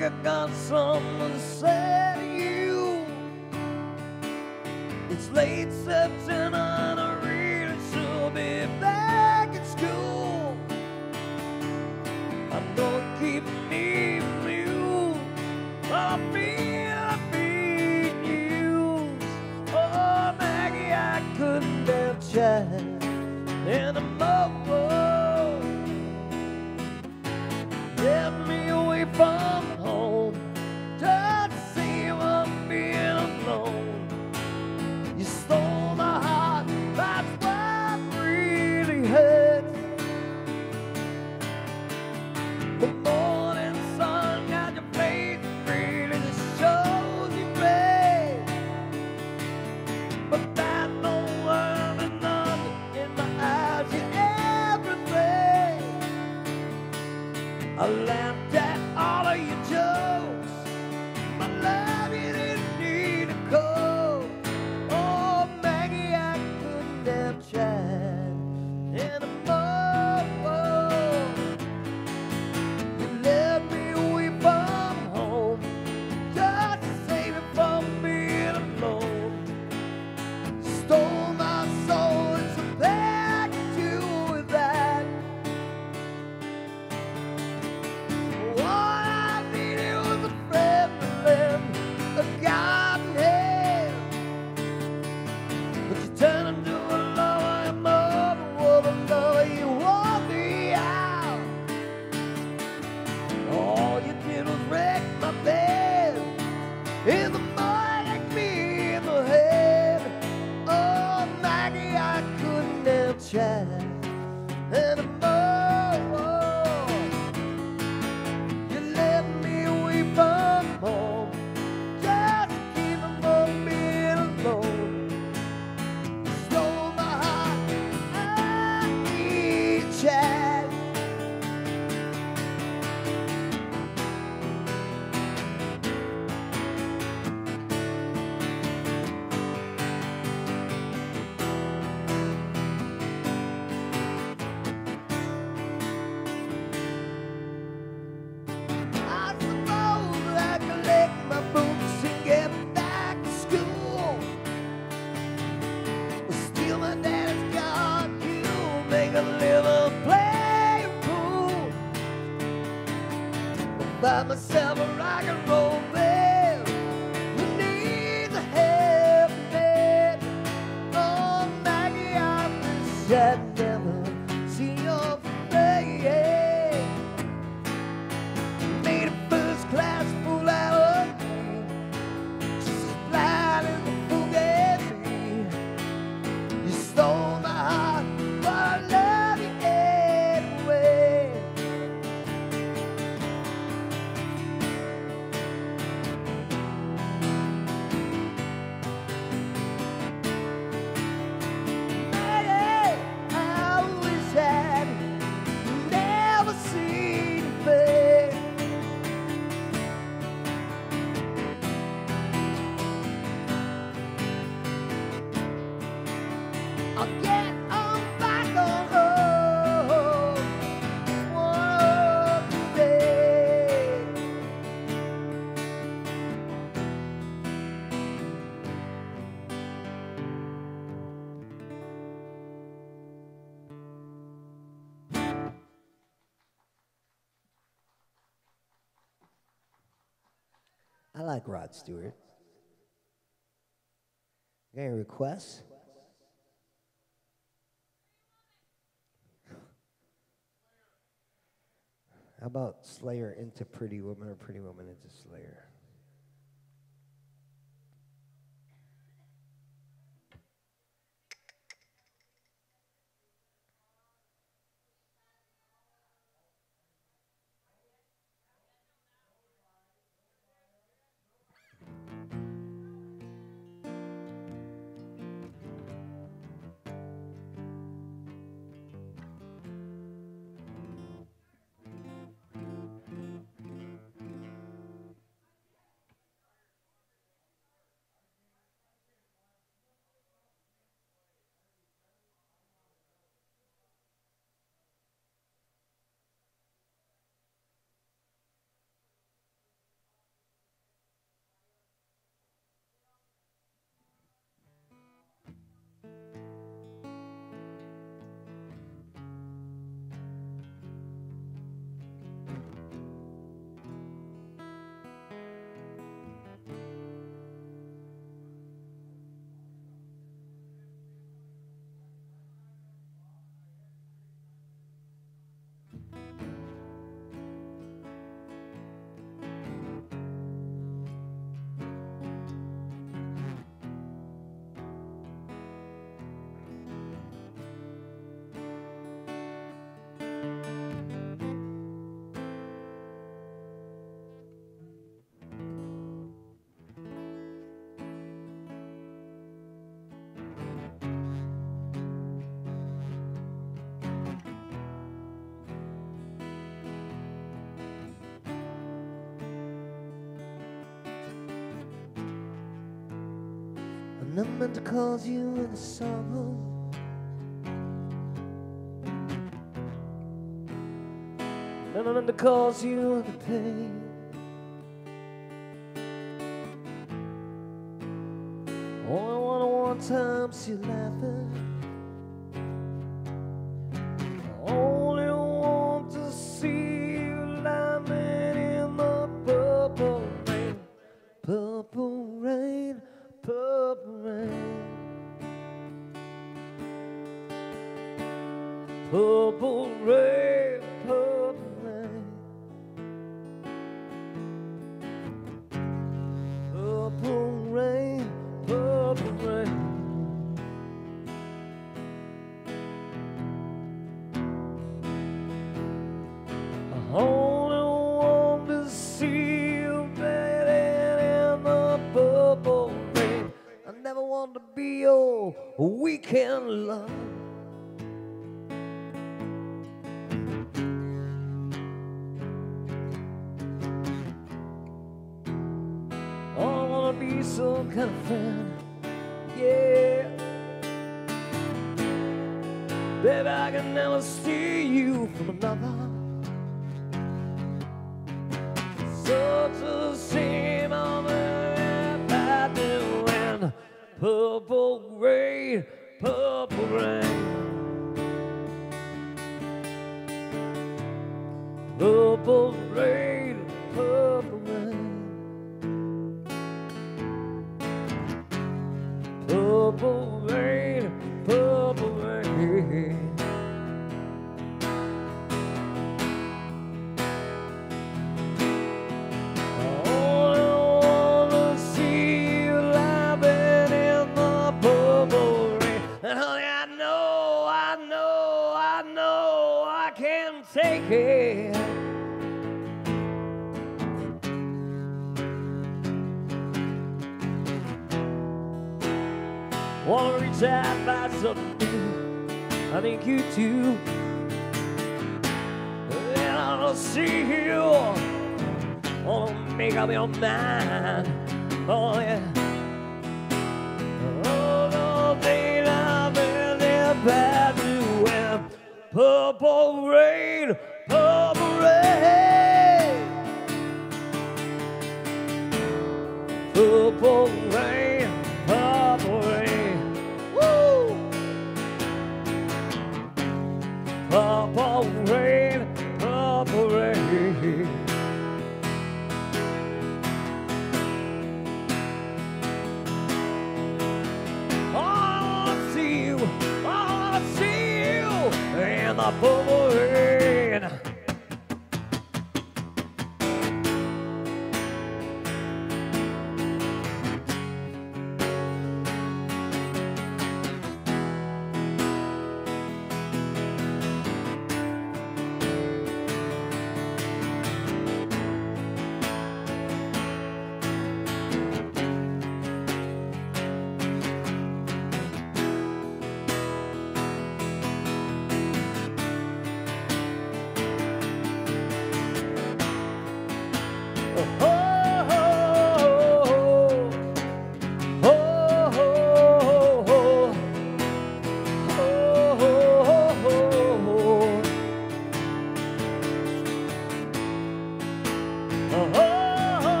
like I got someone say to you. It's late September. I can roll. Rod Stewart. Got any requests? How about Slayer into Pretty Woman or Pretty Woman into Slayer? And I meant to cause you in the summer And I meant to cause you the pain. Only one on one time, she laughing Wanna reach out and find something new. I think you do. And I'll see you. Wanna make up your mind. Oh yeah. Oh no, they love and they're bad and purple rain, purple rain, purple. Rain.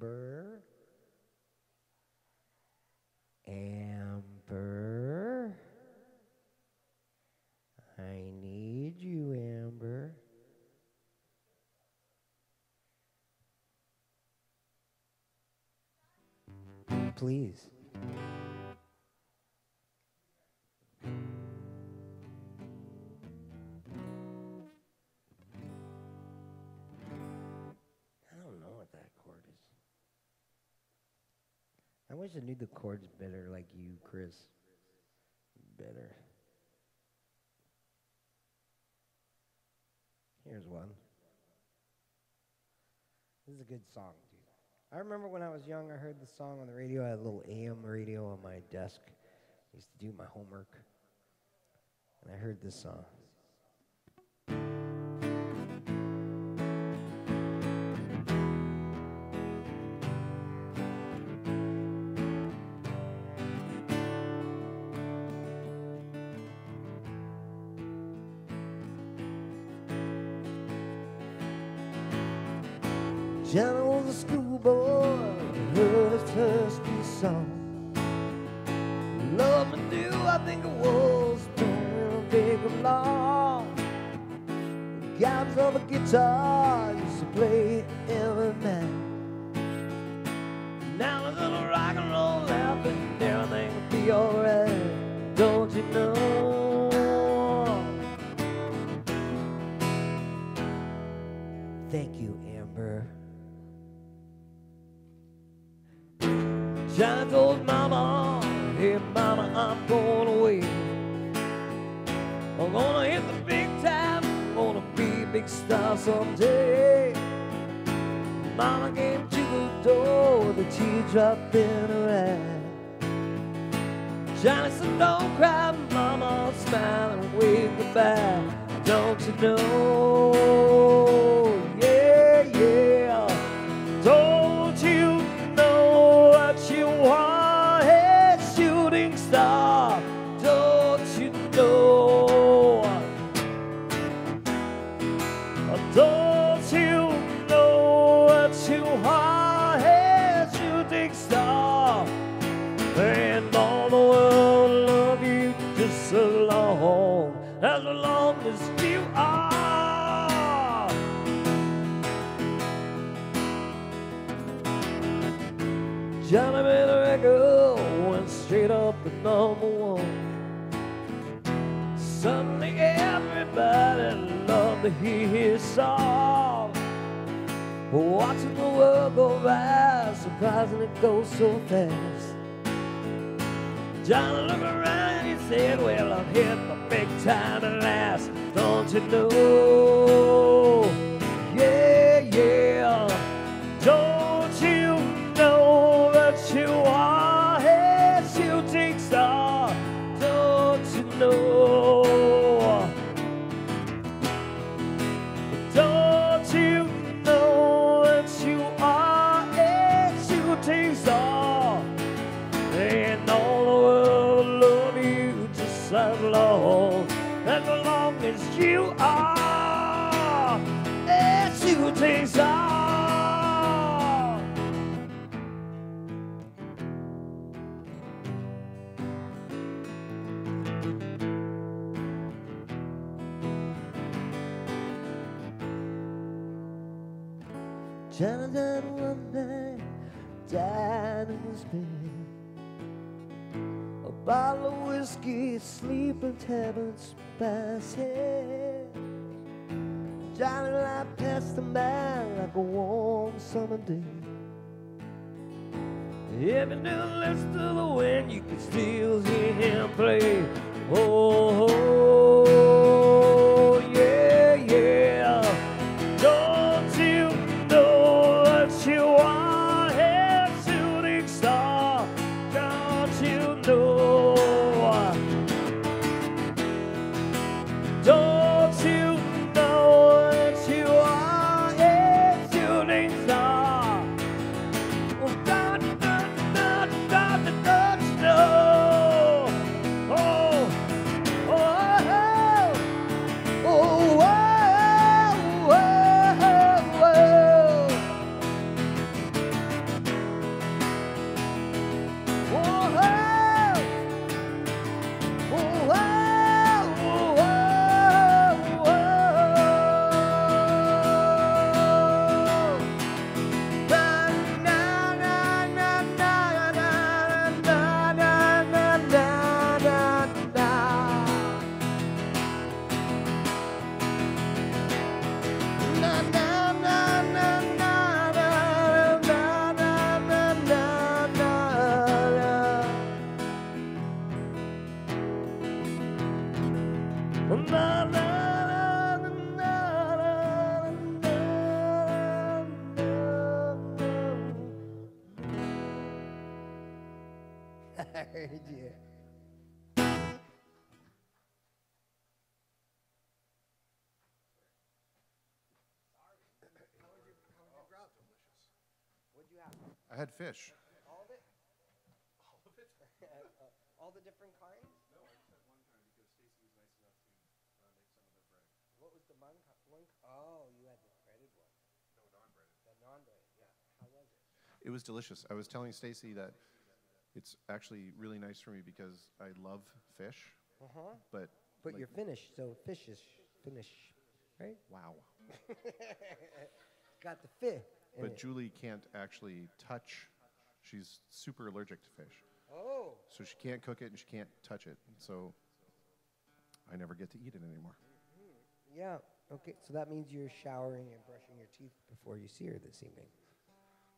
Amber. Amber. I need you, Amber. Please. Wish I knew the chords better like you, Kris. Better. Here's one. This is a good song, dude. I remember when I was young, I heard the song on the radio. I had a little AM radio on my desk. I used to do my homework. And I heard this song. Johnny was a schoolboy, heard his first new song. Love me do, I think it was, don't think of long. The of a guitar used to play star someday. Mama came to the door, the teardrop in her eye. Johnny said, don't cry, Mama, smile and wave goodbye. Don't you know? Suddenly everybody loved to hear his song. Watching the world go by, surprising it goes so fast. Johnny looked around and he said, Well, I'm hitting the big time at last. Don't you know? Yeah, yeah. Bed. A bottle of whiskey, sleeping tablets by his head. Johnny life passed him by like a warm summer day. If you didn't listen to the wind, you could still hear him play. Oh, oh, oh. What'd you have? I had fish. All of it? All of it? All the different kinds? No, I just had one kind because Stacy was nice enough to uh, make some of the bread. What was the one? ki- one oh, you had the breaded one. No, non-breaded. The non-breaded, yeah. How was it? It was delicious. I was telling Stacy that it's actually really nice for me because I love fish, Uh huh. but But like- you're Finnish, so fish is Finnish, right? wow. Got the fi. But. Julie can't actually touch. She's super allergic to fish, oh, so she can't cook it and she can't touch it. So I never get to eat it anymore. Mm-hmm. yeah. Okay, so that means you're showering and brushing your teeth before you see her this evening.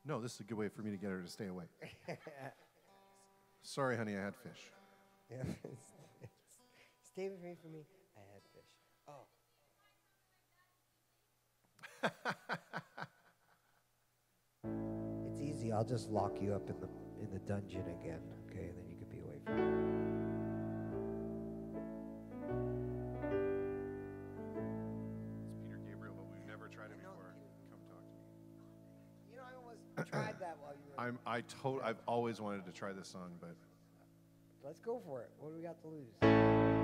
No, this is a good way for me to get her to stay away. Sorry, honey, I had fish. Yeah. Stay away from me. I had fish. Oh. It's. I'll just lock you up in the in the dungeon again. Okay, and then you can be away from me. It's Peter Gabriel, but we've never tried it before. Peter. Come talk to me. You know, I almost tried that while you were. I'm I to- I've always wanted to try this song, but Let's go for it. What do we got to lose?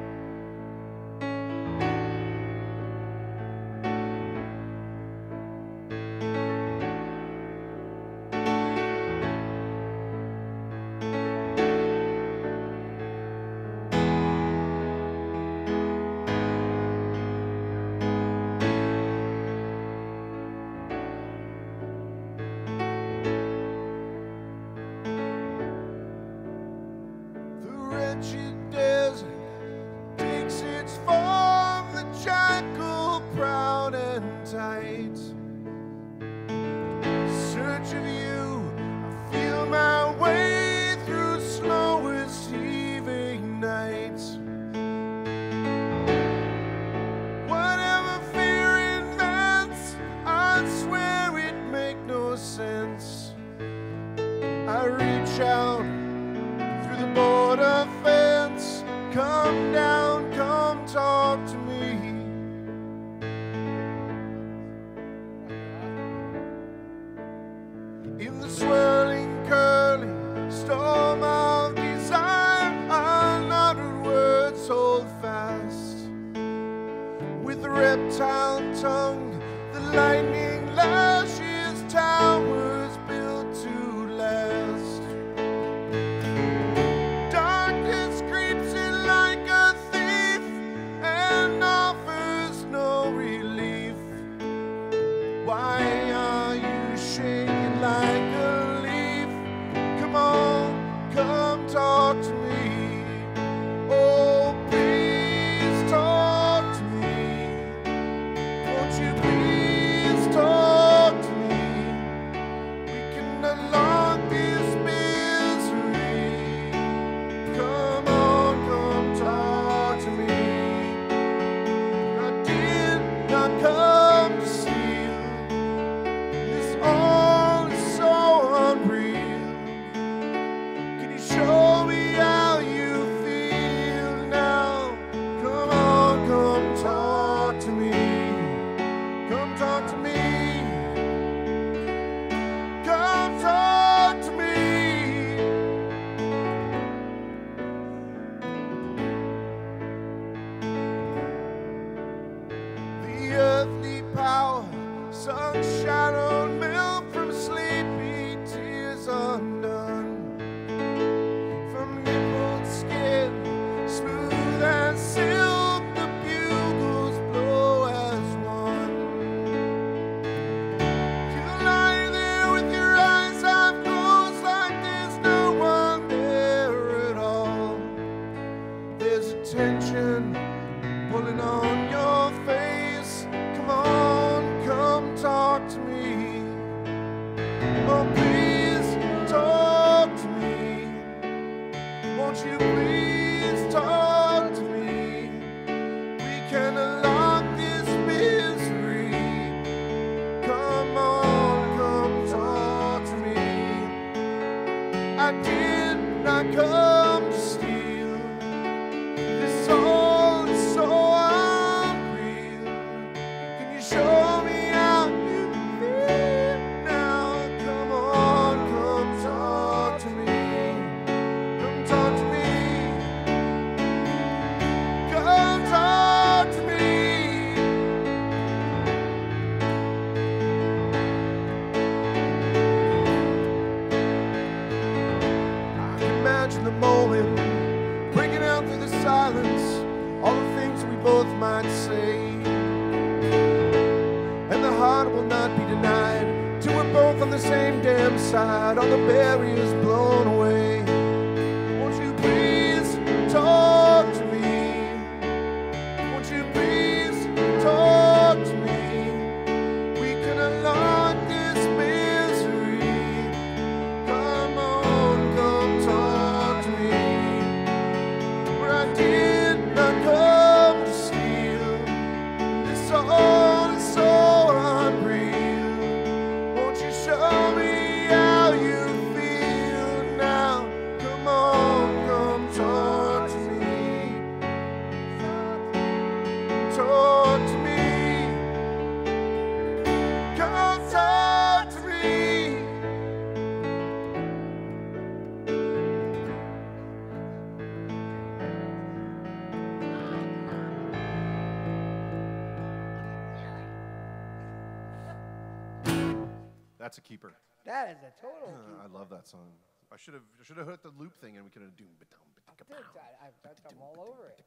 That's a keeper. That is a total. Uh, I love that song. I should have should have hit the loop thing and we could have doom ba dum ba Dude, I, I'm all over it.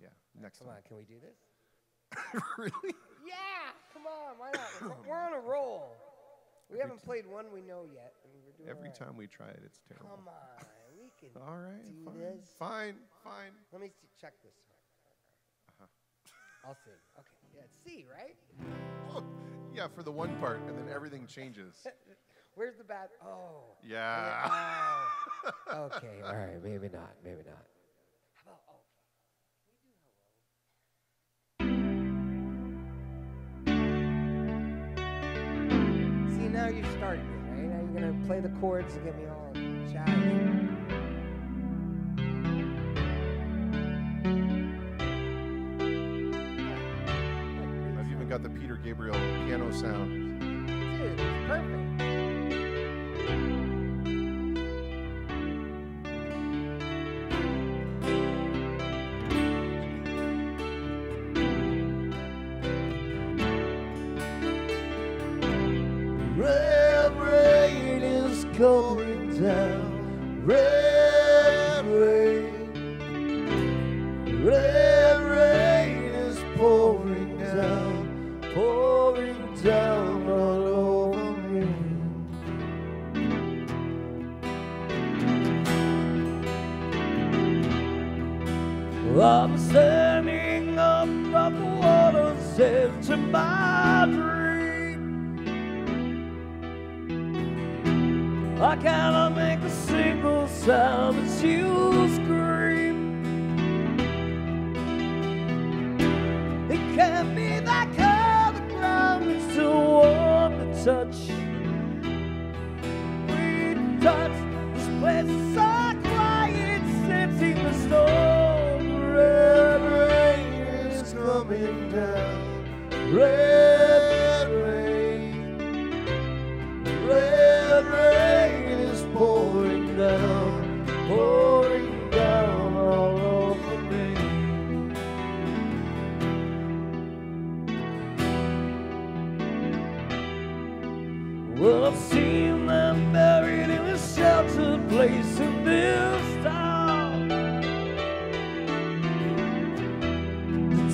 Yeah, next Come time. on, can we do this? really? Yeah, come on, why not? We're, on a roll. We haven't played one we know yet, and we're doing Every all right. time we try it, it's terrible. Come on, we can All right, do fine, this. fine, fine. Let me see, check this. Uh-huh. I'll see. Okay, yeah, it's C, right? Oh, yeah, for the one part, and then everything changes. Where's the bad? Oh. Yeah. Oh. okay, all right, maybe not, maybe not. How about oh? See, now you're starting it, right? Now you're gonna play the chords and get me all jazzy. Got the Peter Gabriel piano sound. Dude, perfect.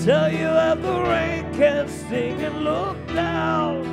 Tell you that the rain can sting and look down.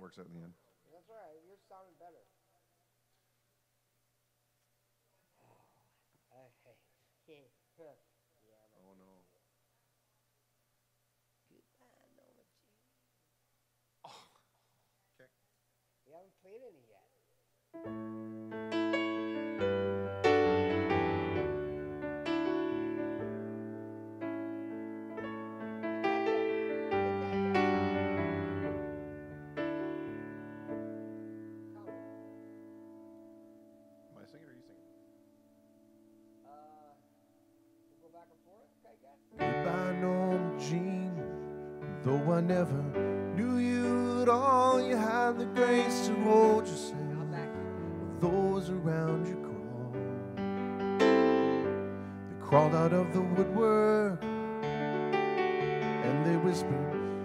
works out in the end. That's right. You're sounding better. Okay. yeah, oh no. Goodbye, Norma Jean. Oh. Okay. We haven't played any yet.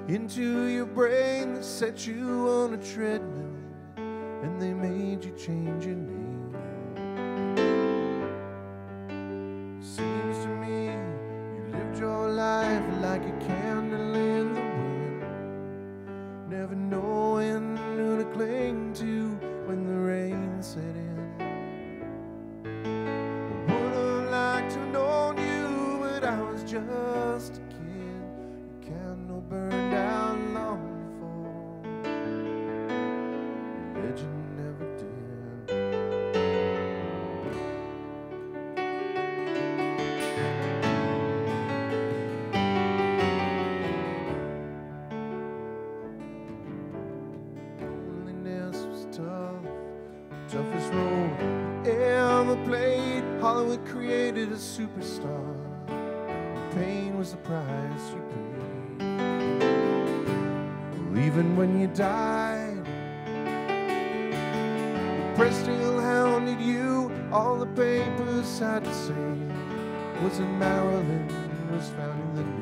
into your brain that set you on a treadmill and they made you change it. a superstar. Pain was the price you paid. Well, even when you died, the press still hounded you. All the papers had to say was that Marilyn was found in the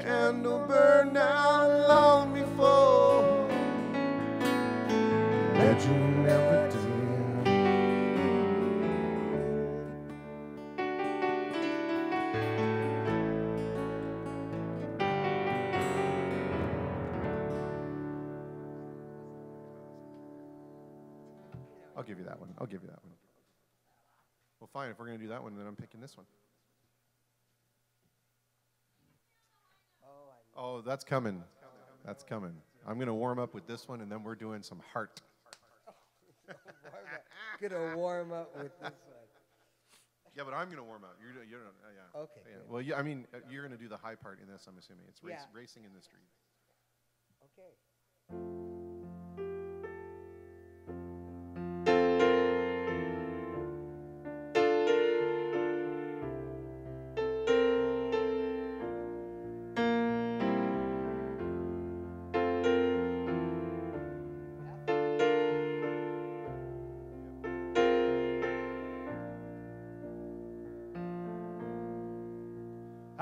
candle burned out long before that you never did. I'll give you that one. I'll give you that one. Well, fine. If we're going to do that one, then I'm picking this one. Oh, that's coming. That's coming. I'm going to warm up with this one, and then we're doing some heart. Gonna warm up with this one. Yeah, but I'm going to warm up. You're, you're uh, yeah. Okay, Yeah. Well, yeah, I mean, uh, you're going to do the high part in this, I'm assuming. It's race, Yeah. racing in the street. Okay.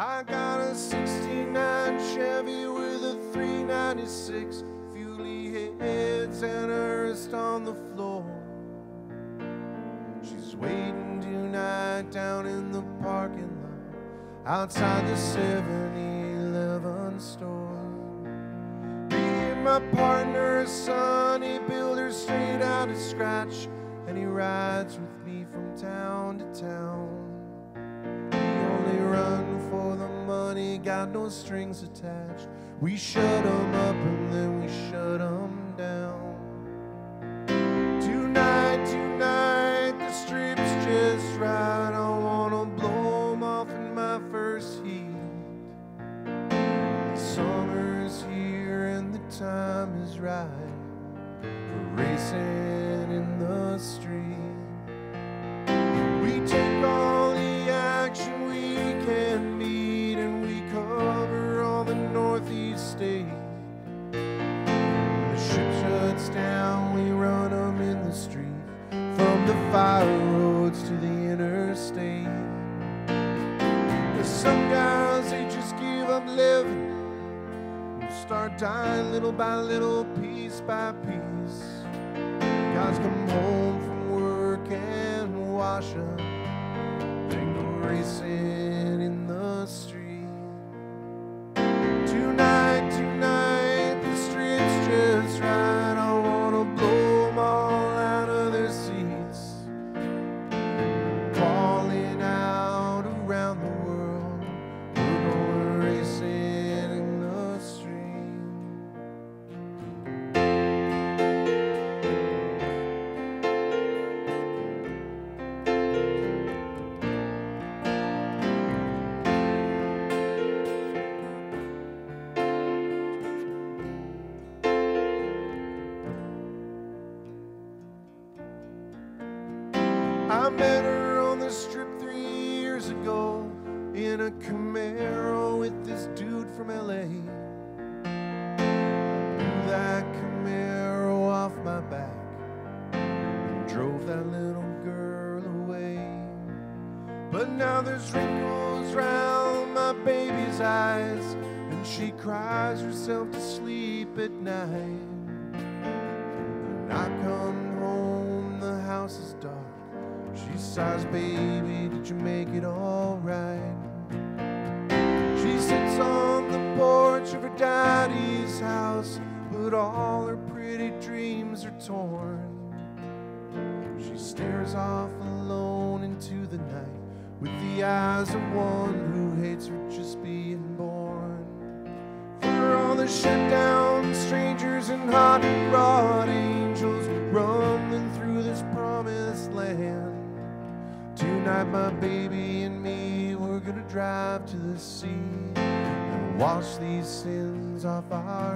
I got a 69 Chevy with a 396 Fuelie heads and a Hurst on the floor. She's waiting tonight down in the parking lot outside the 7-Eleven store. Me and my partner, Sonny built her straight out of scratch, and he rides with me from town to town. We only run for the money, got no strings attached. We shut 'em up and then we shut 'em down. Tonight, tonight, the strip's just right. I wanna blow 'em off in my first heat. The summer's here and the time is right for racing in the street. Fire roads to the interstate. There's some guys, they just give up living and start dying little by little, piece by piece. Guys come home from work and wash up. They go racing in the street. Sins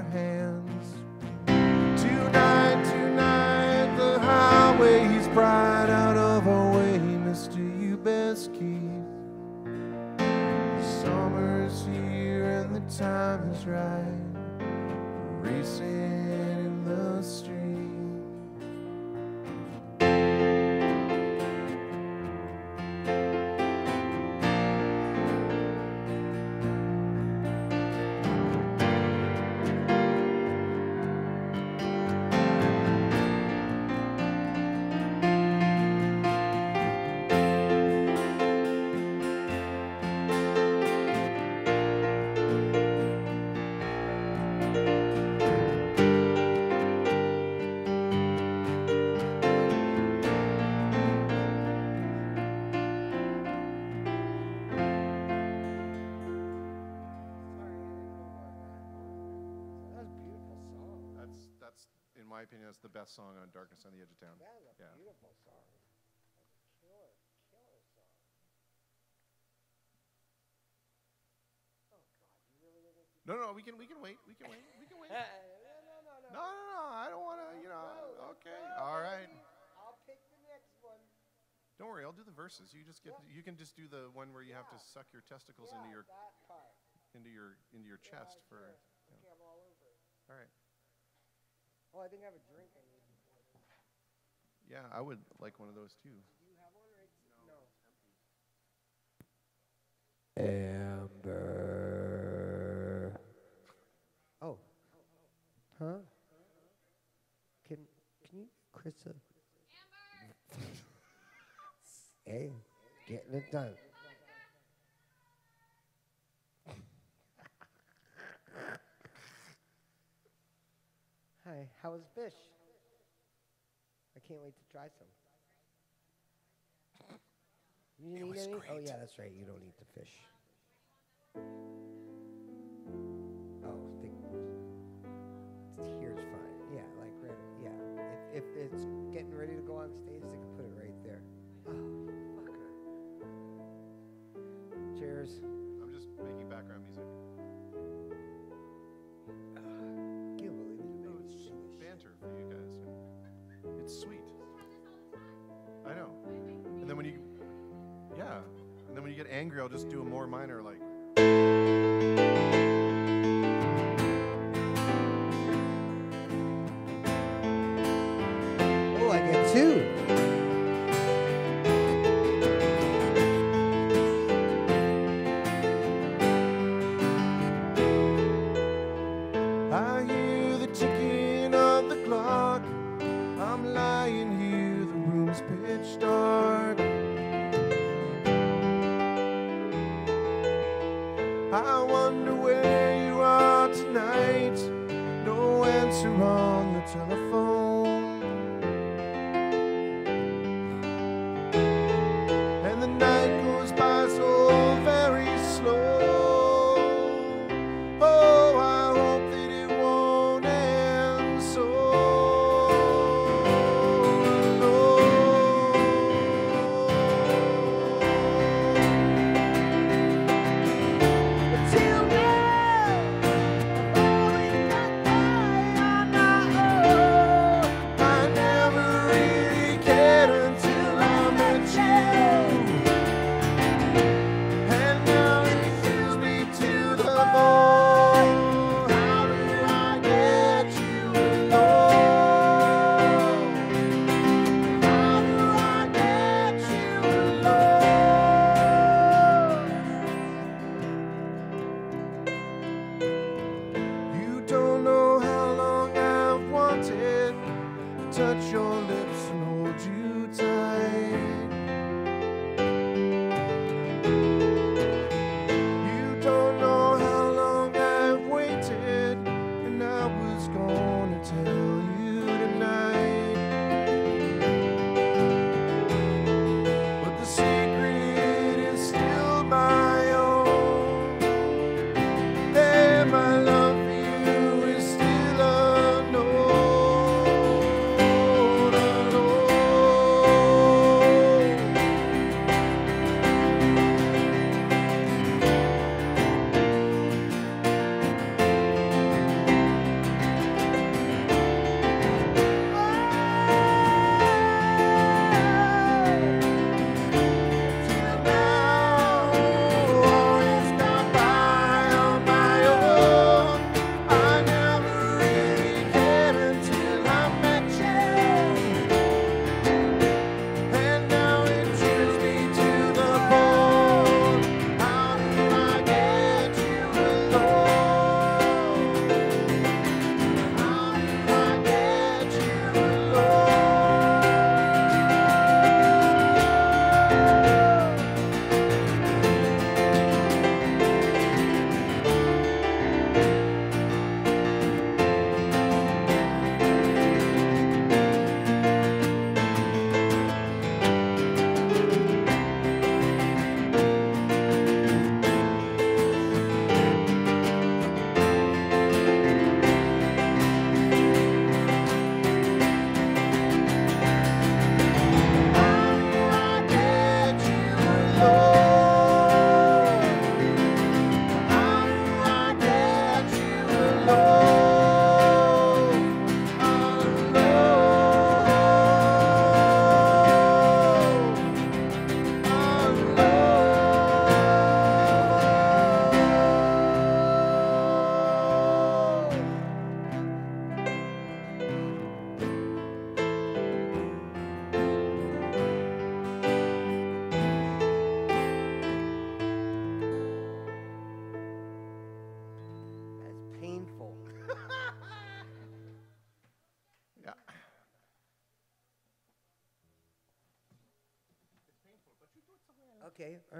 that's the best song on Darkness on the Edge of Town. That was a Yeah. beautiful song. Killer, killer song. Oh God, you really gonna No, no, we can we can wait. We can wait. We can wait. no, no, no, no. No, no, no. I don't want to. You know. No, Okay. no, All right. I'll pick the next one. Don't worry. I'll do the verses. You just get. You can just do the one where you have to suck your testicles yeah, into your into your into your Yeah, chest for. sure. Okay, I'm all. All right. Oh, I think I have a drink I need before this. Yeah, I would like one of those too. Do you have one or it's no? Amber. Oh. Huh? Can can you, Kris? Uh, hey, getting it done. Hi, how was fish? I can't wait to try some. You didn't eat any? Oh yeah, that's right. You don't eat the fish. Oh, the, here's fine. Yeah, like. Yeah, if, if it's getting ready to go on stage, angry, I'll just do a more minor like.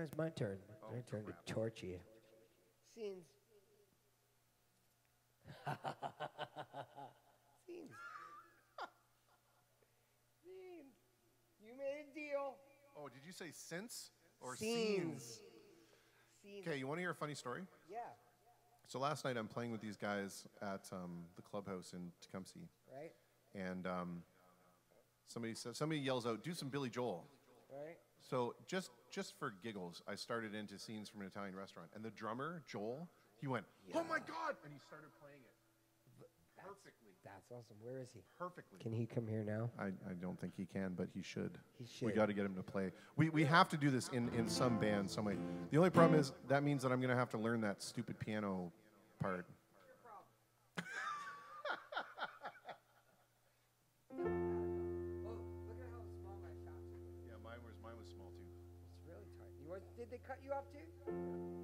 It's my turn. my turn to torture you. Scenes. Scenes. Scenes. You made a deal. Oh, did you say since or Scenes. scenes? Scenes. Okay, you want to hear a funny story? Yeah. So last night I'm playing with these guys at um, the clubhouse in Tecumseh, Right. and um, somebody says somebody yells out, "Do some Billy Joel." Right. So just just for giggles, I started into scenes from an Italian restaurant, and the drummer Joel, he went, "Oh my god!" and he started playing it perfectly, That's awesome. Where is he? perfectly. Can he come here now? I, I don't think he can, but he should. He should. We got to get him to play. We, we have to do this in, in some band, some way. The only problem is that means that I'm going to have to learn that stupid piano part. Cut you off too?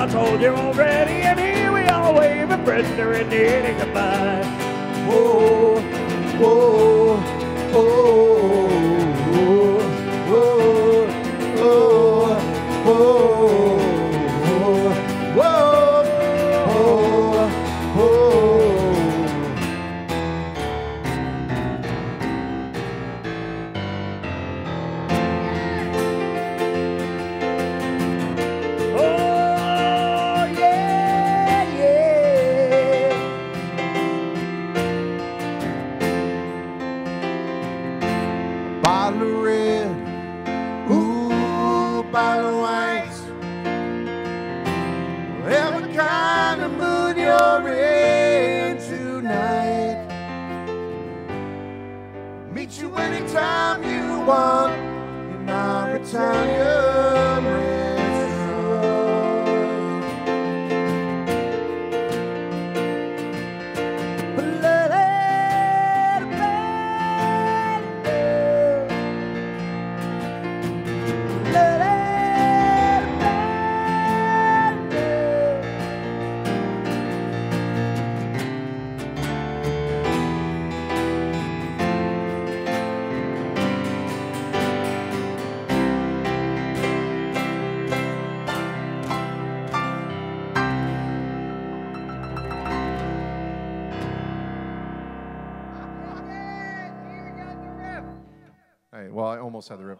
I told you already, and here we are waving prisoner in goodbye. Oh, oh, oh. oh.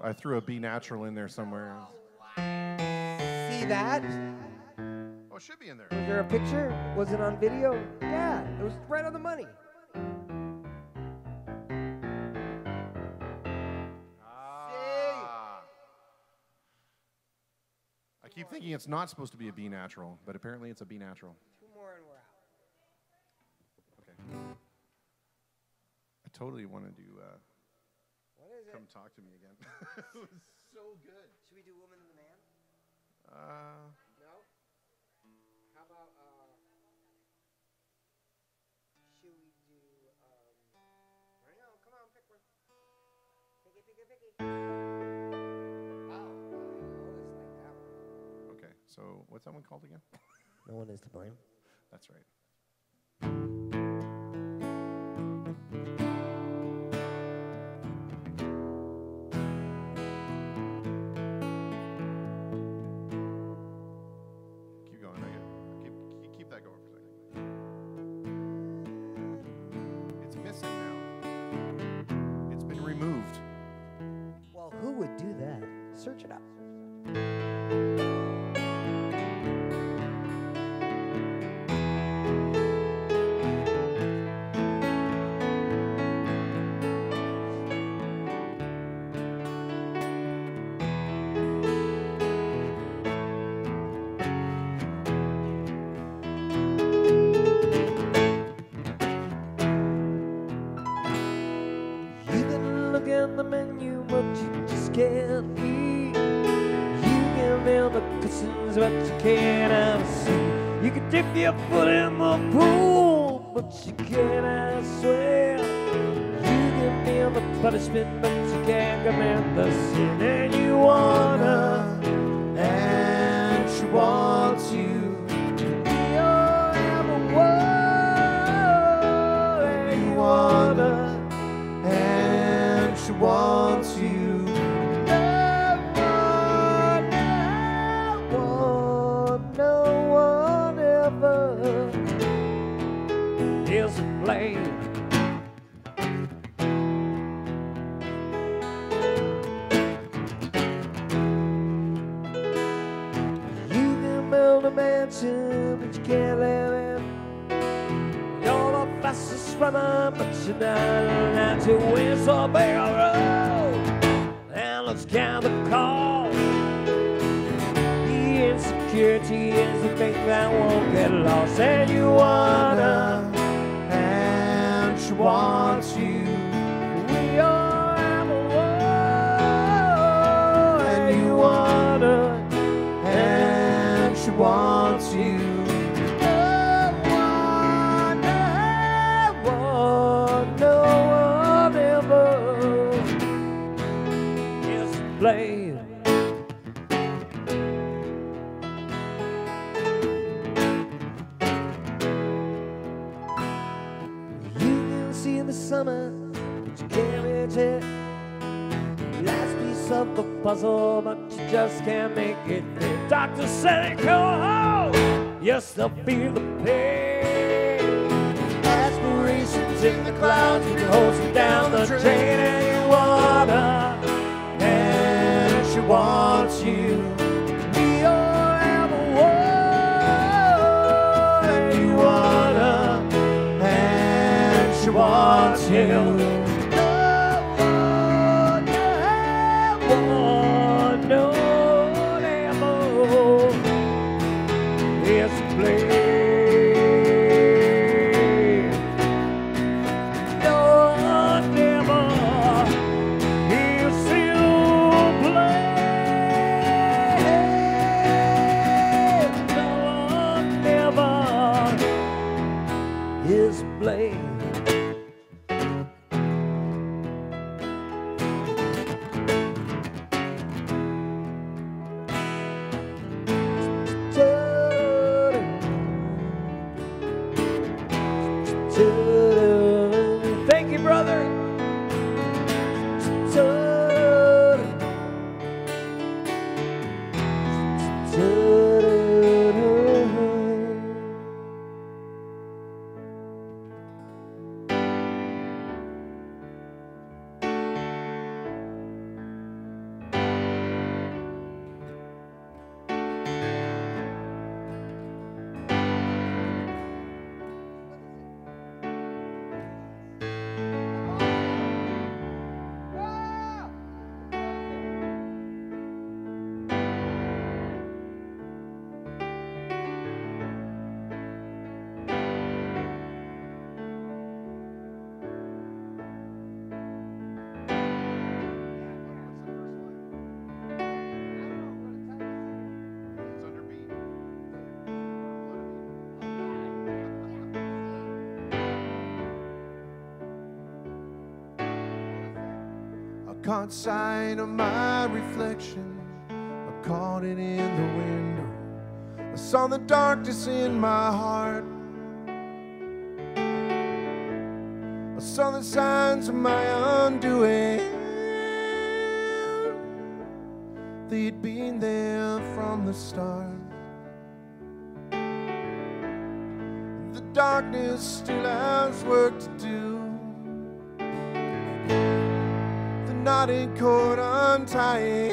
I threw a B natural in there somewhere. See that? Oh, it should be in there. Was there a picture? Was it on video? Yeah, it was right on the money. Ah. I keep thinking it's not supposed to be a B natural, but apparently it's a B natural. Two more and we're out. Okay. I totally want to do. Uh, come talk to it was so good. Should we do Woman and the Man? Uh. No? How about, uh. Should we do, um. I don't know. Come on, pick one. Picky, picky, picky. Oh, okay, so what's that one called again? no one is to blame. That's right. If you put in the pool, but you can't swim. You give me the punishment, but you can't command the sin. caught sight of my reflection. I caught it in the window. I saw the darkness in my heart. I saw the signs of my undoing. They'd been there from the start. The darkness still has work to do. knotted cord untying.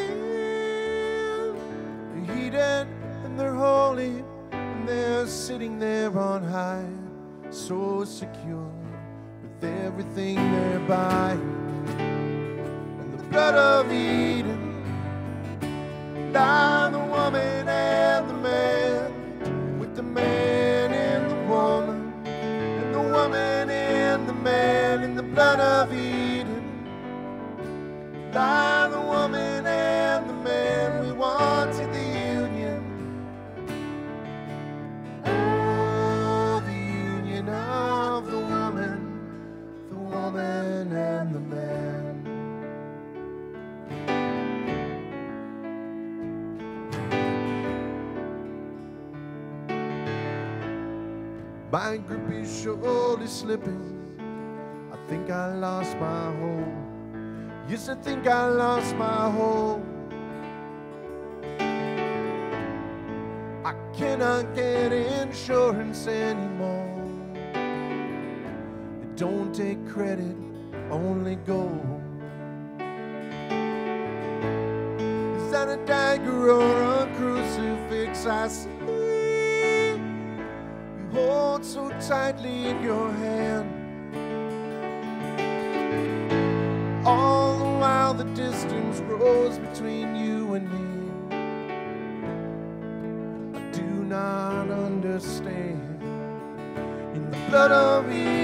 They're heated and they're holy, and they're sitting there on high, so secure with everything nearby, And the blood of Eden died. Surely slipping. I think I lost my hold. Yes, I think I lost my hold. I cannot get insurance anymore. It don't take credit, only gold. Is that a dagger or a crucifix I see? You hold so tightly in your hand. All the while the distance grows between you and me. I do not understand. In the blood of Eden,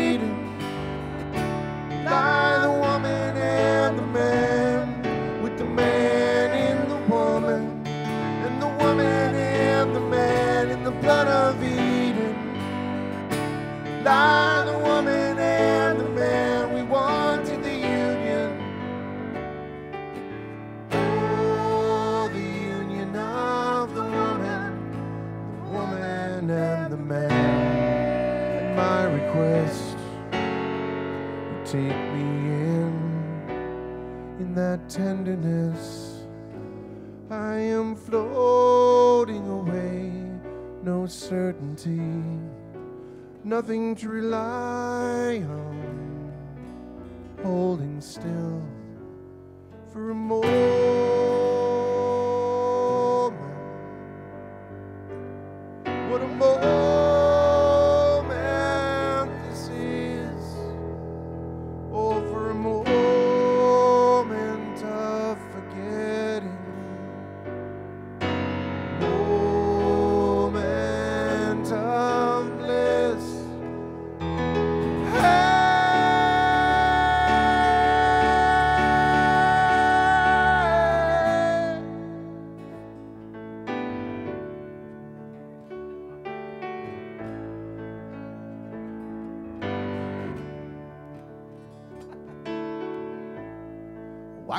nothing to rely on, holding still for a moment.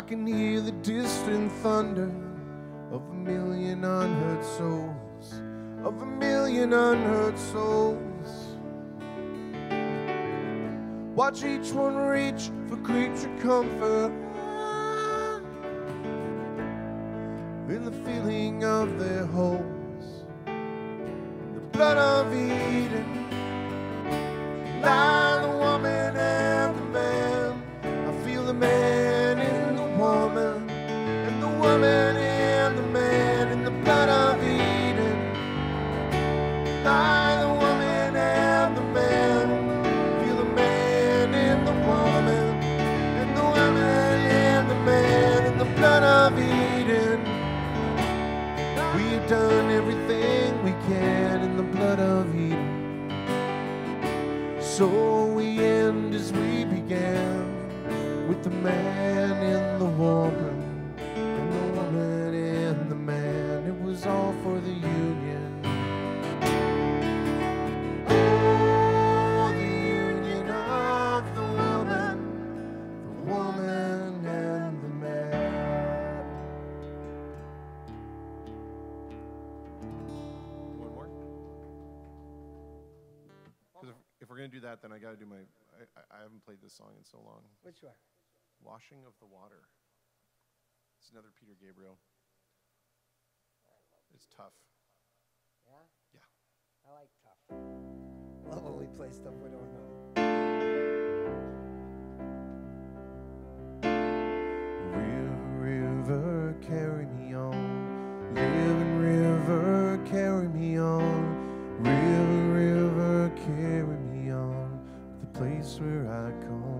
Can hear the distant thunder of a million unheard souls, of a million unheard souls. Watch each one reach for creature comfort that, then I gotta do my. I, I- I haven't played this song in so long. Which one? Washing of the water. It's another Peter Gabriel. It's tough. Yeah? Yeah. I like tough. Love when we play stuff we don't know. River, river, carry me on. Living river, carry me on. Place where I come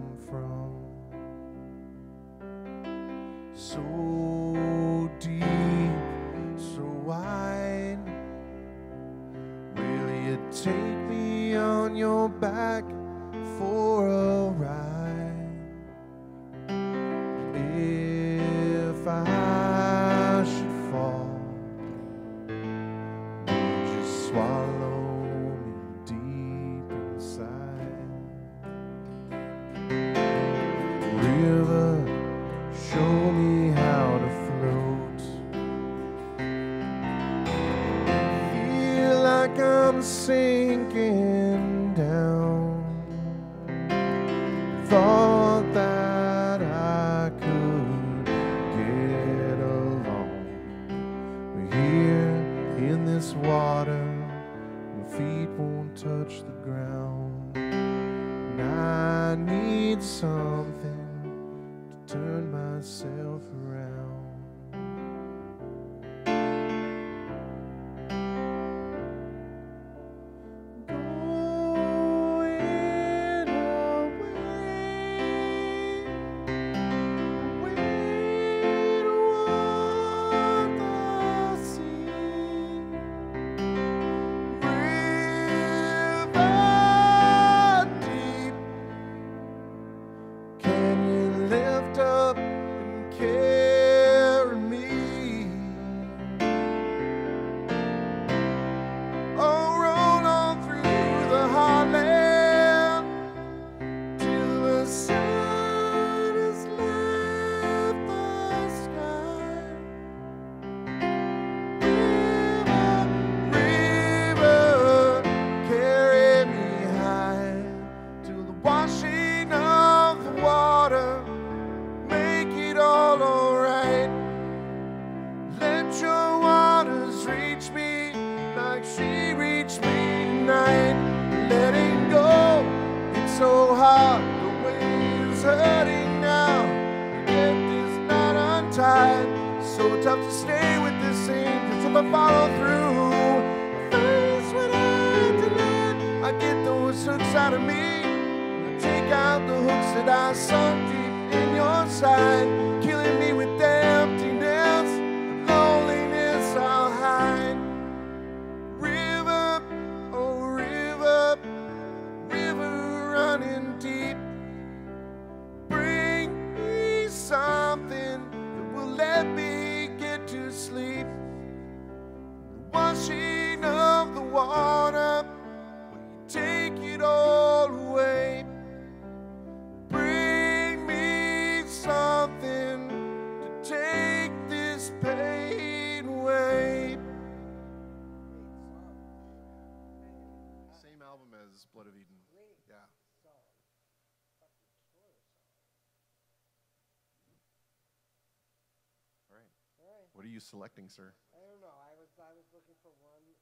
What are you selecting, sir? I don't know. I was I was looking for one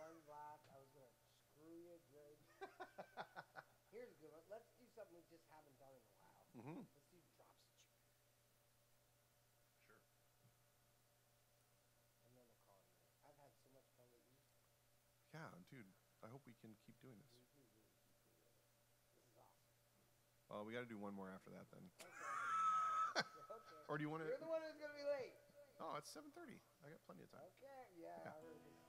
one rock. I was gonna screw you good. Here's a good one. Let's do something we just haven't done in a while. Mm-hmm. Let's do drops. Sure. And then we'll call. I've had so much fun with you. Yeah, dude. I hope we can keep doing this. Well, we got to do one more after that then. Okay. okay. Or do you want to? You're the one who's gonna be late. Oh, it's 7.30. I got plenty of time. Okay, yeah. yeah.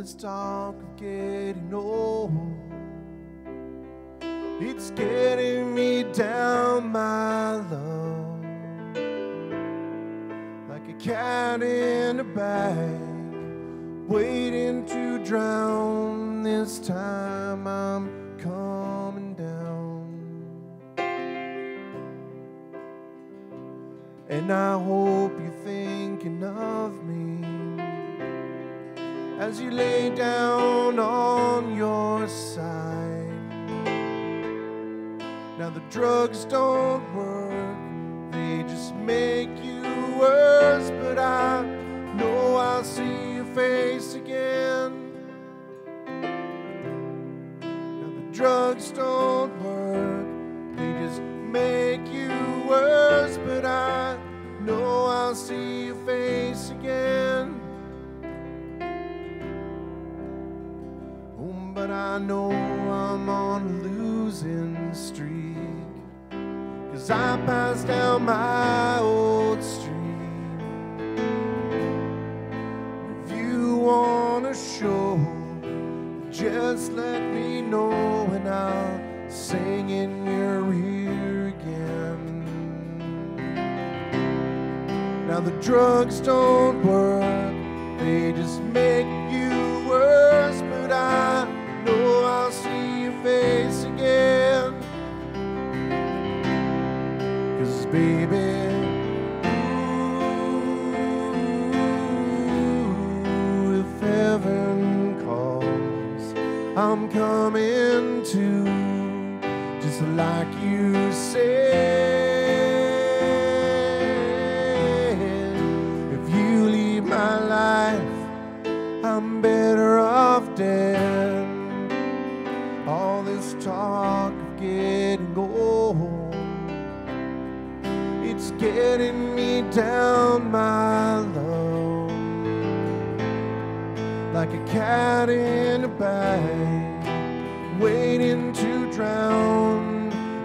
It's time.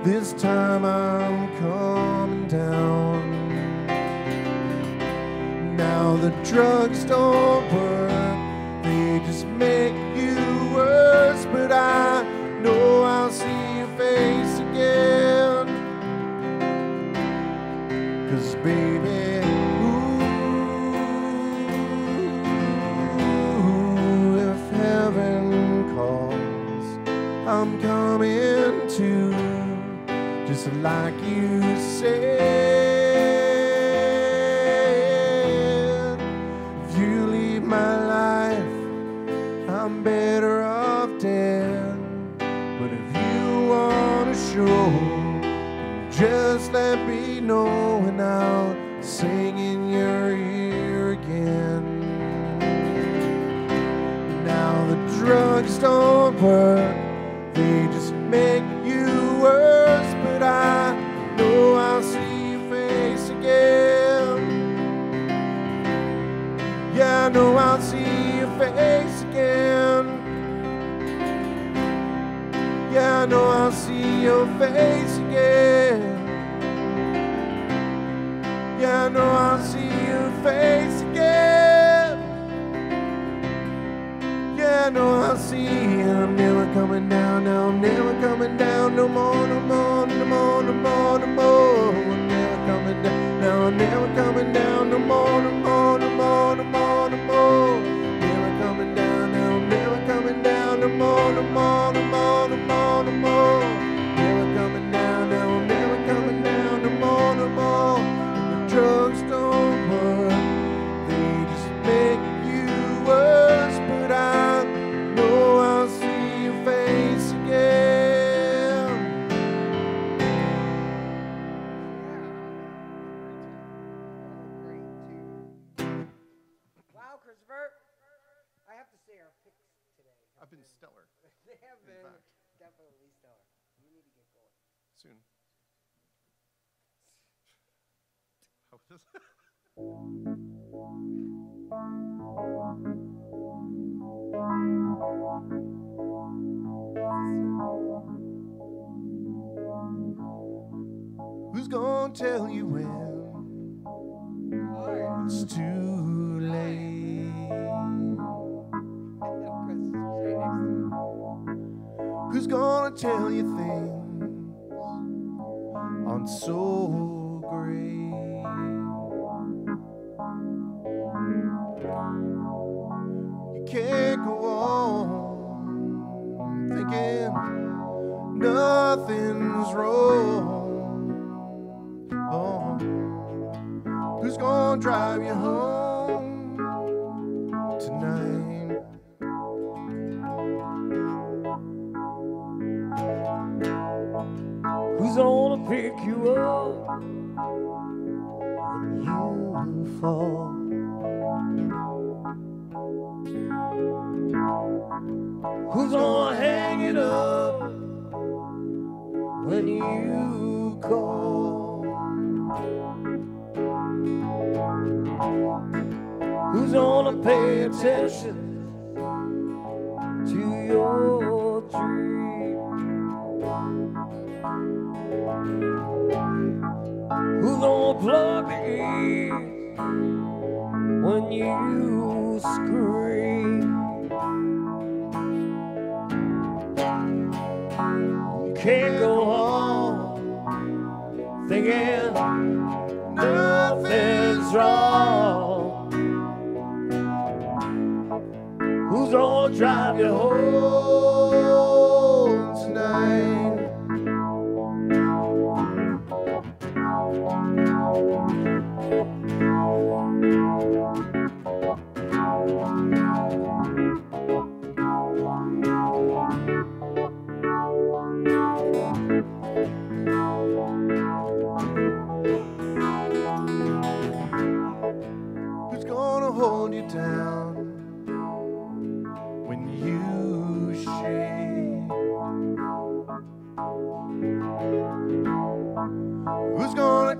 This time I'm coming down. Now the drugs don't work, they just make you worse, but I like you say. Face again. Yeah, I know I'll see your face again. Yeah, I know I'll see you. I'm never coming down, no, I'm never coming down no more, no more, no more, no more, no more. I'm never coming down, no, I'm never coming down no more, no more, no more, no more, no more. Never coming down, no, I'm never coming down no more, no more, no more, The Who's gonna tell you when it's too late? Who's gonna tell you things aren't so great? You can't go on thinking nothing's wrong. Oh, who's gonna drive you home tonight? Who's gonna pick you up when you fall? Who's gonna hang it up when you call? Who's gonna pay attention to your dream? Who's gonna plug the when you scream? You can't go on thinking nothing's wrong. Who's gonna drive you home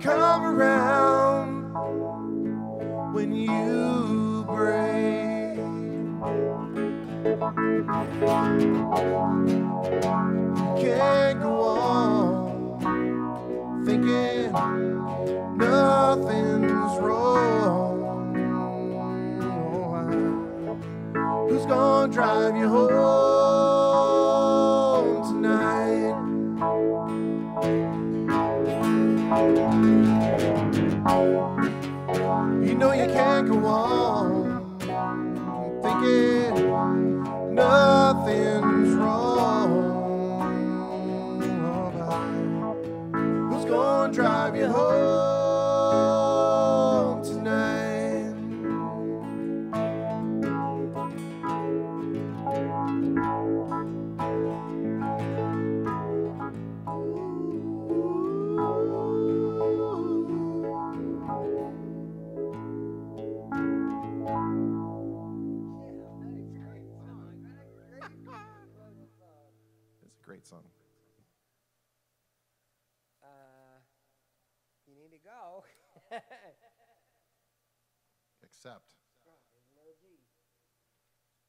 Come around when you break? Can't go on thinking nothing's wrong. Who's gonna drive you home You know you can't go on thinking nothing's wrong. Who's gonna drive you home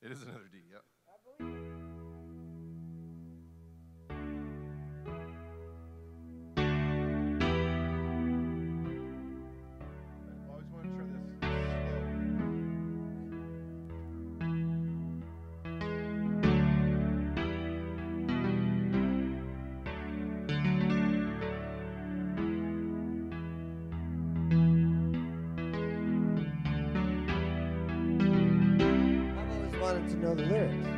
it is another D. Yep. Know the lyrics.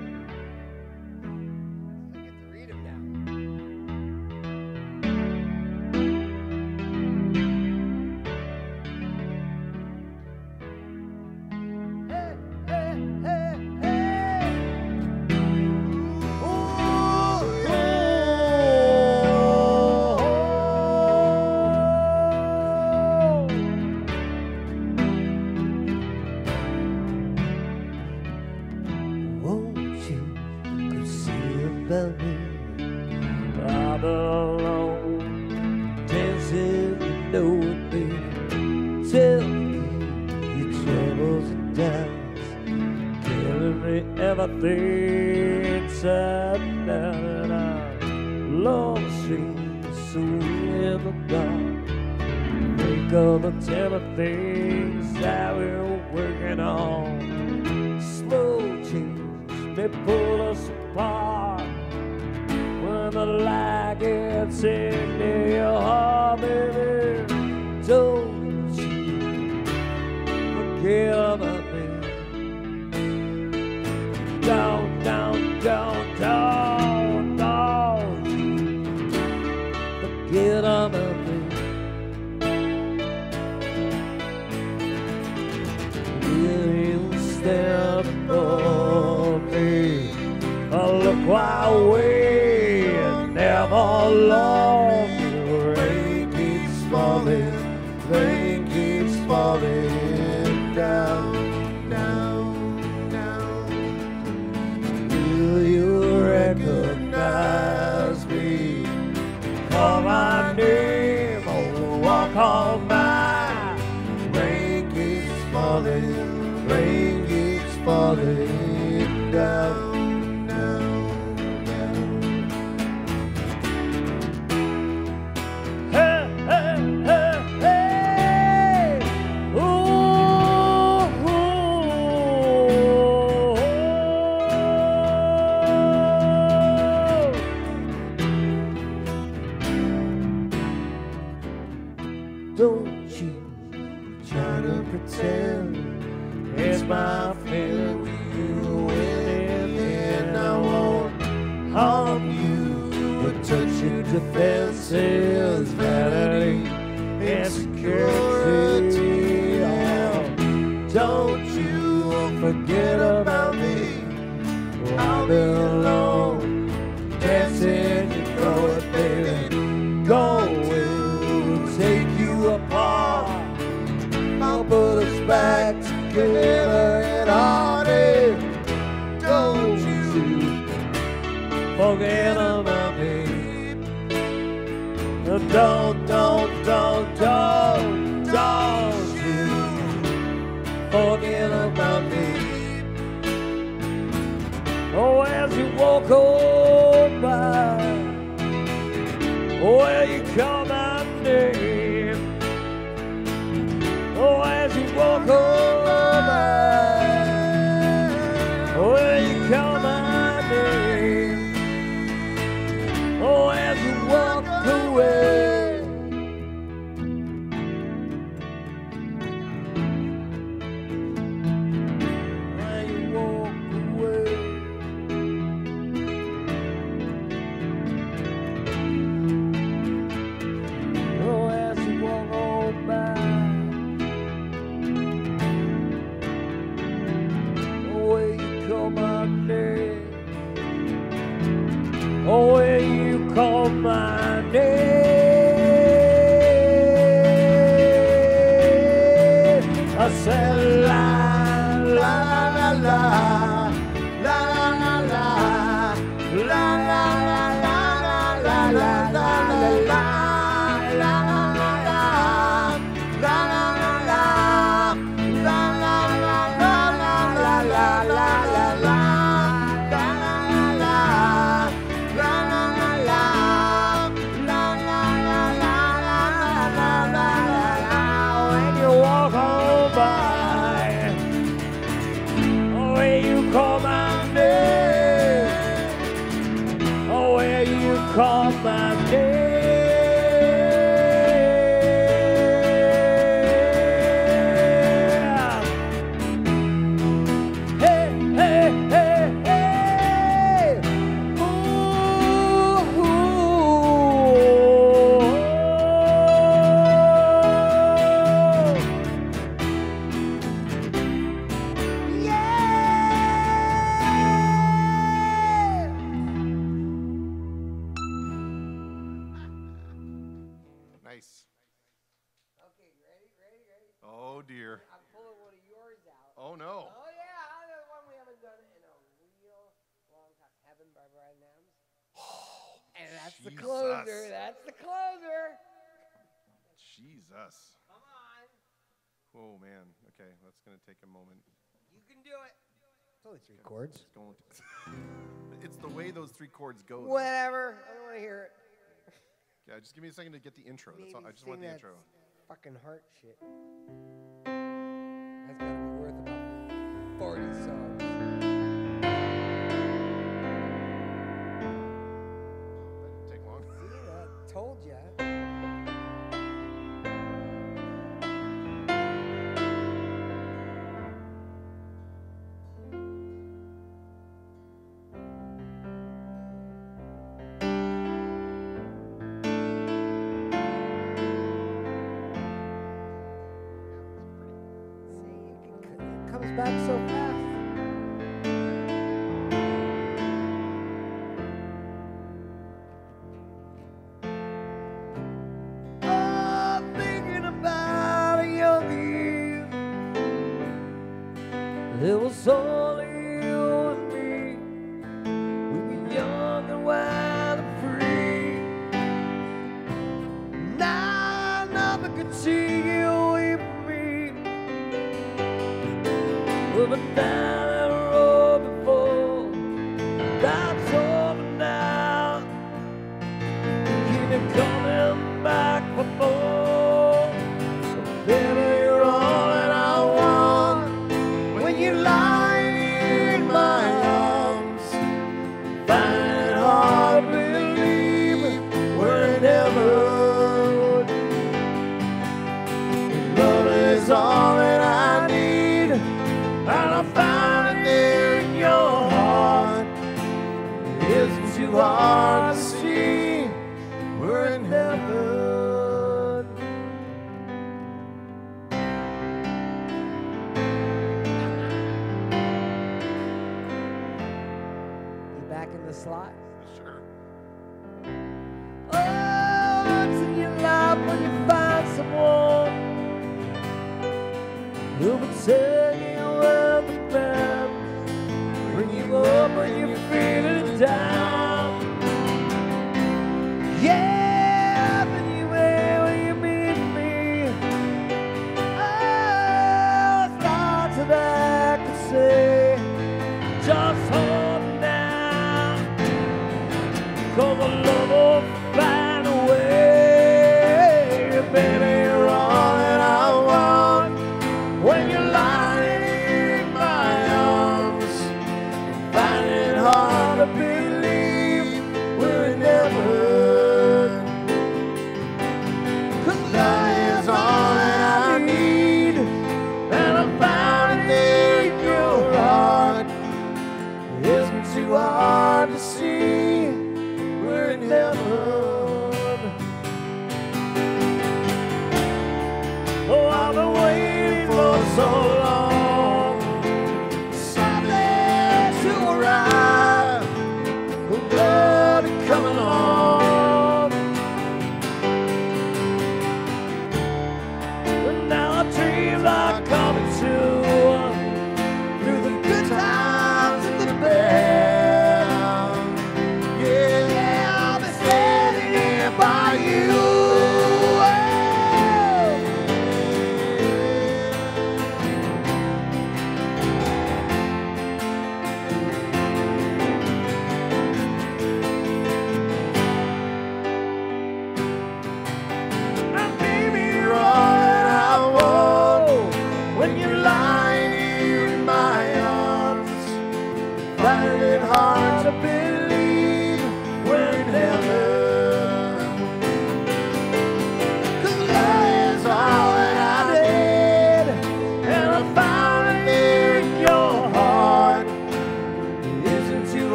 That's the closer. Jesus. Come on. Oh man. Okay, that's gonna take a moment. You can do it. It's only three chords. It's, going to it's the way those three chords go. Whatever. I don't want to hear it. Yeah, just give me a second to get the intro. That's all. I just want the intro. Fucking heart shit. That's gotta be worth about forty songs. back so fast.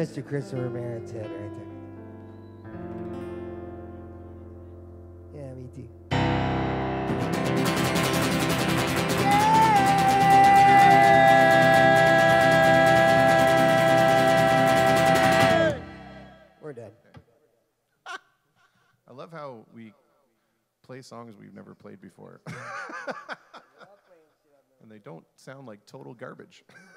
Mr. Christopher Merritt's head right there. Yeah, me too. We're done. I love how we play songs we've never played before. and they don't sound like total garbage.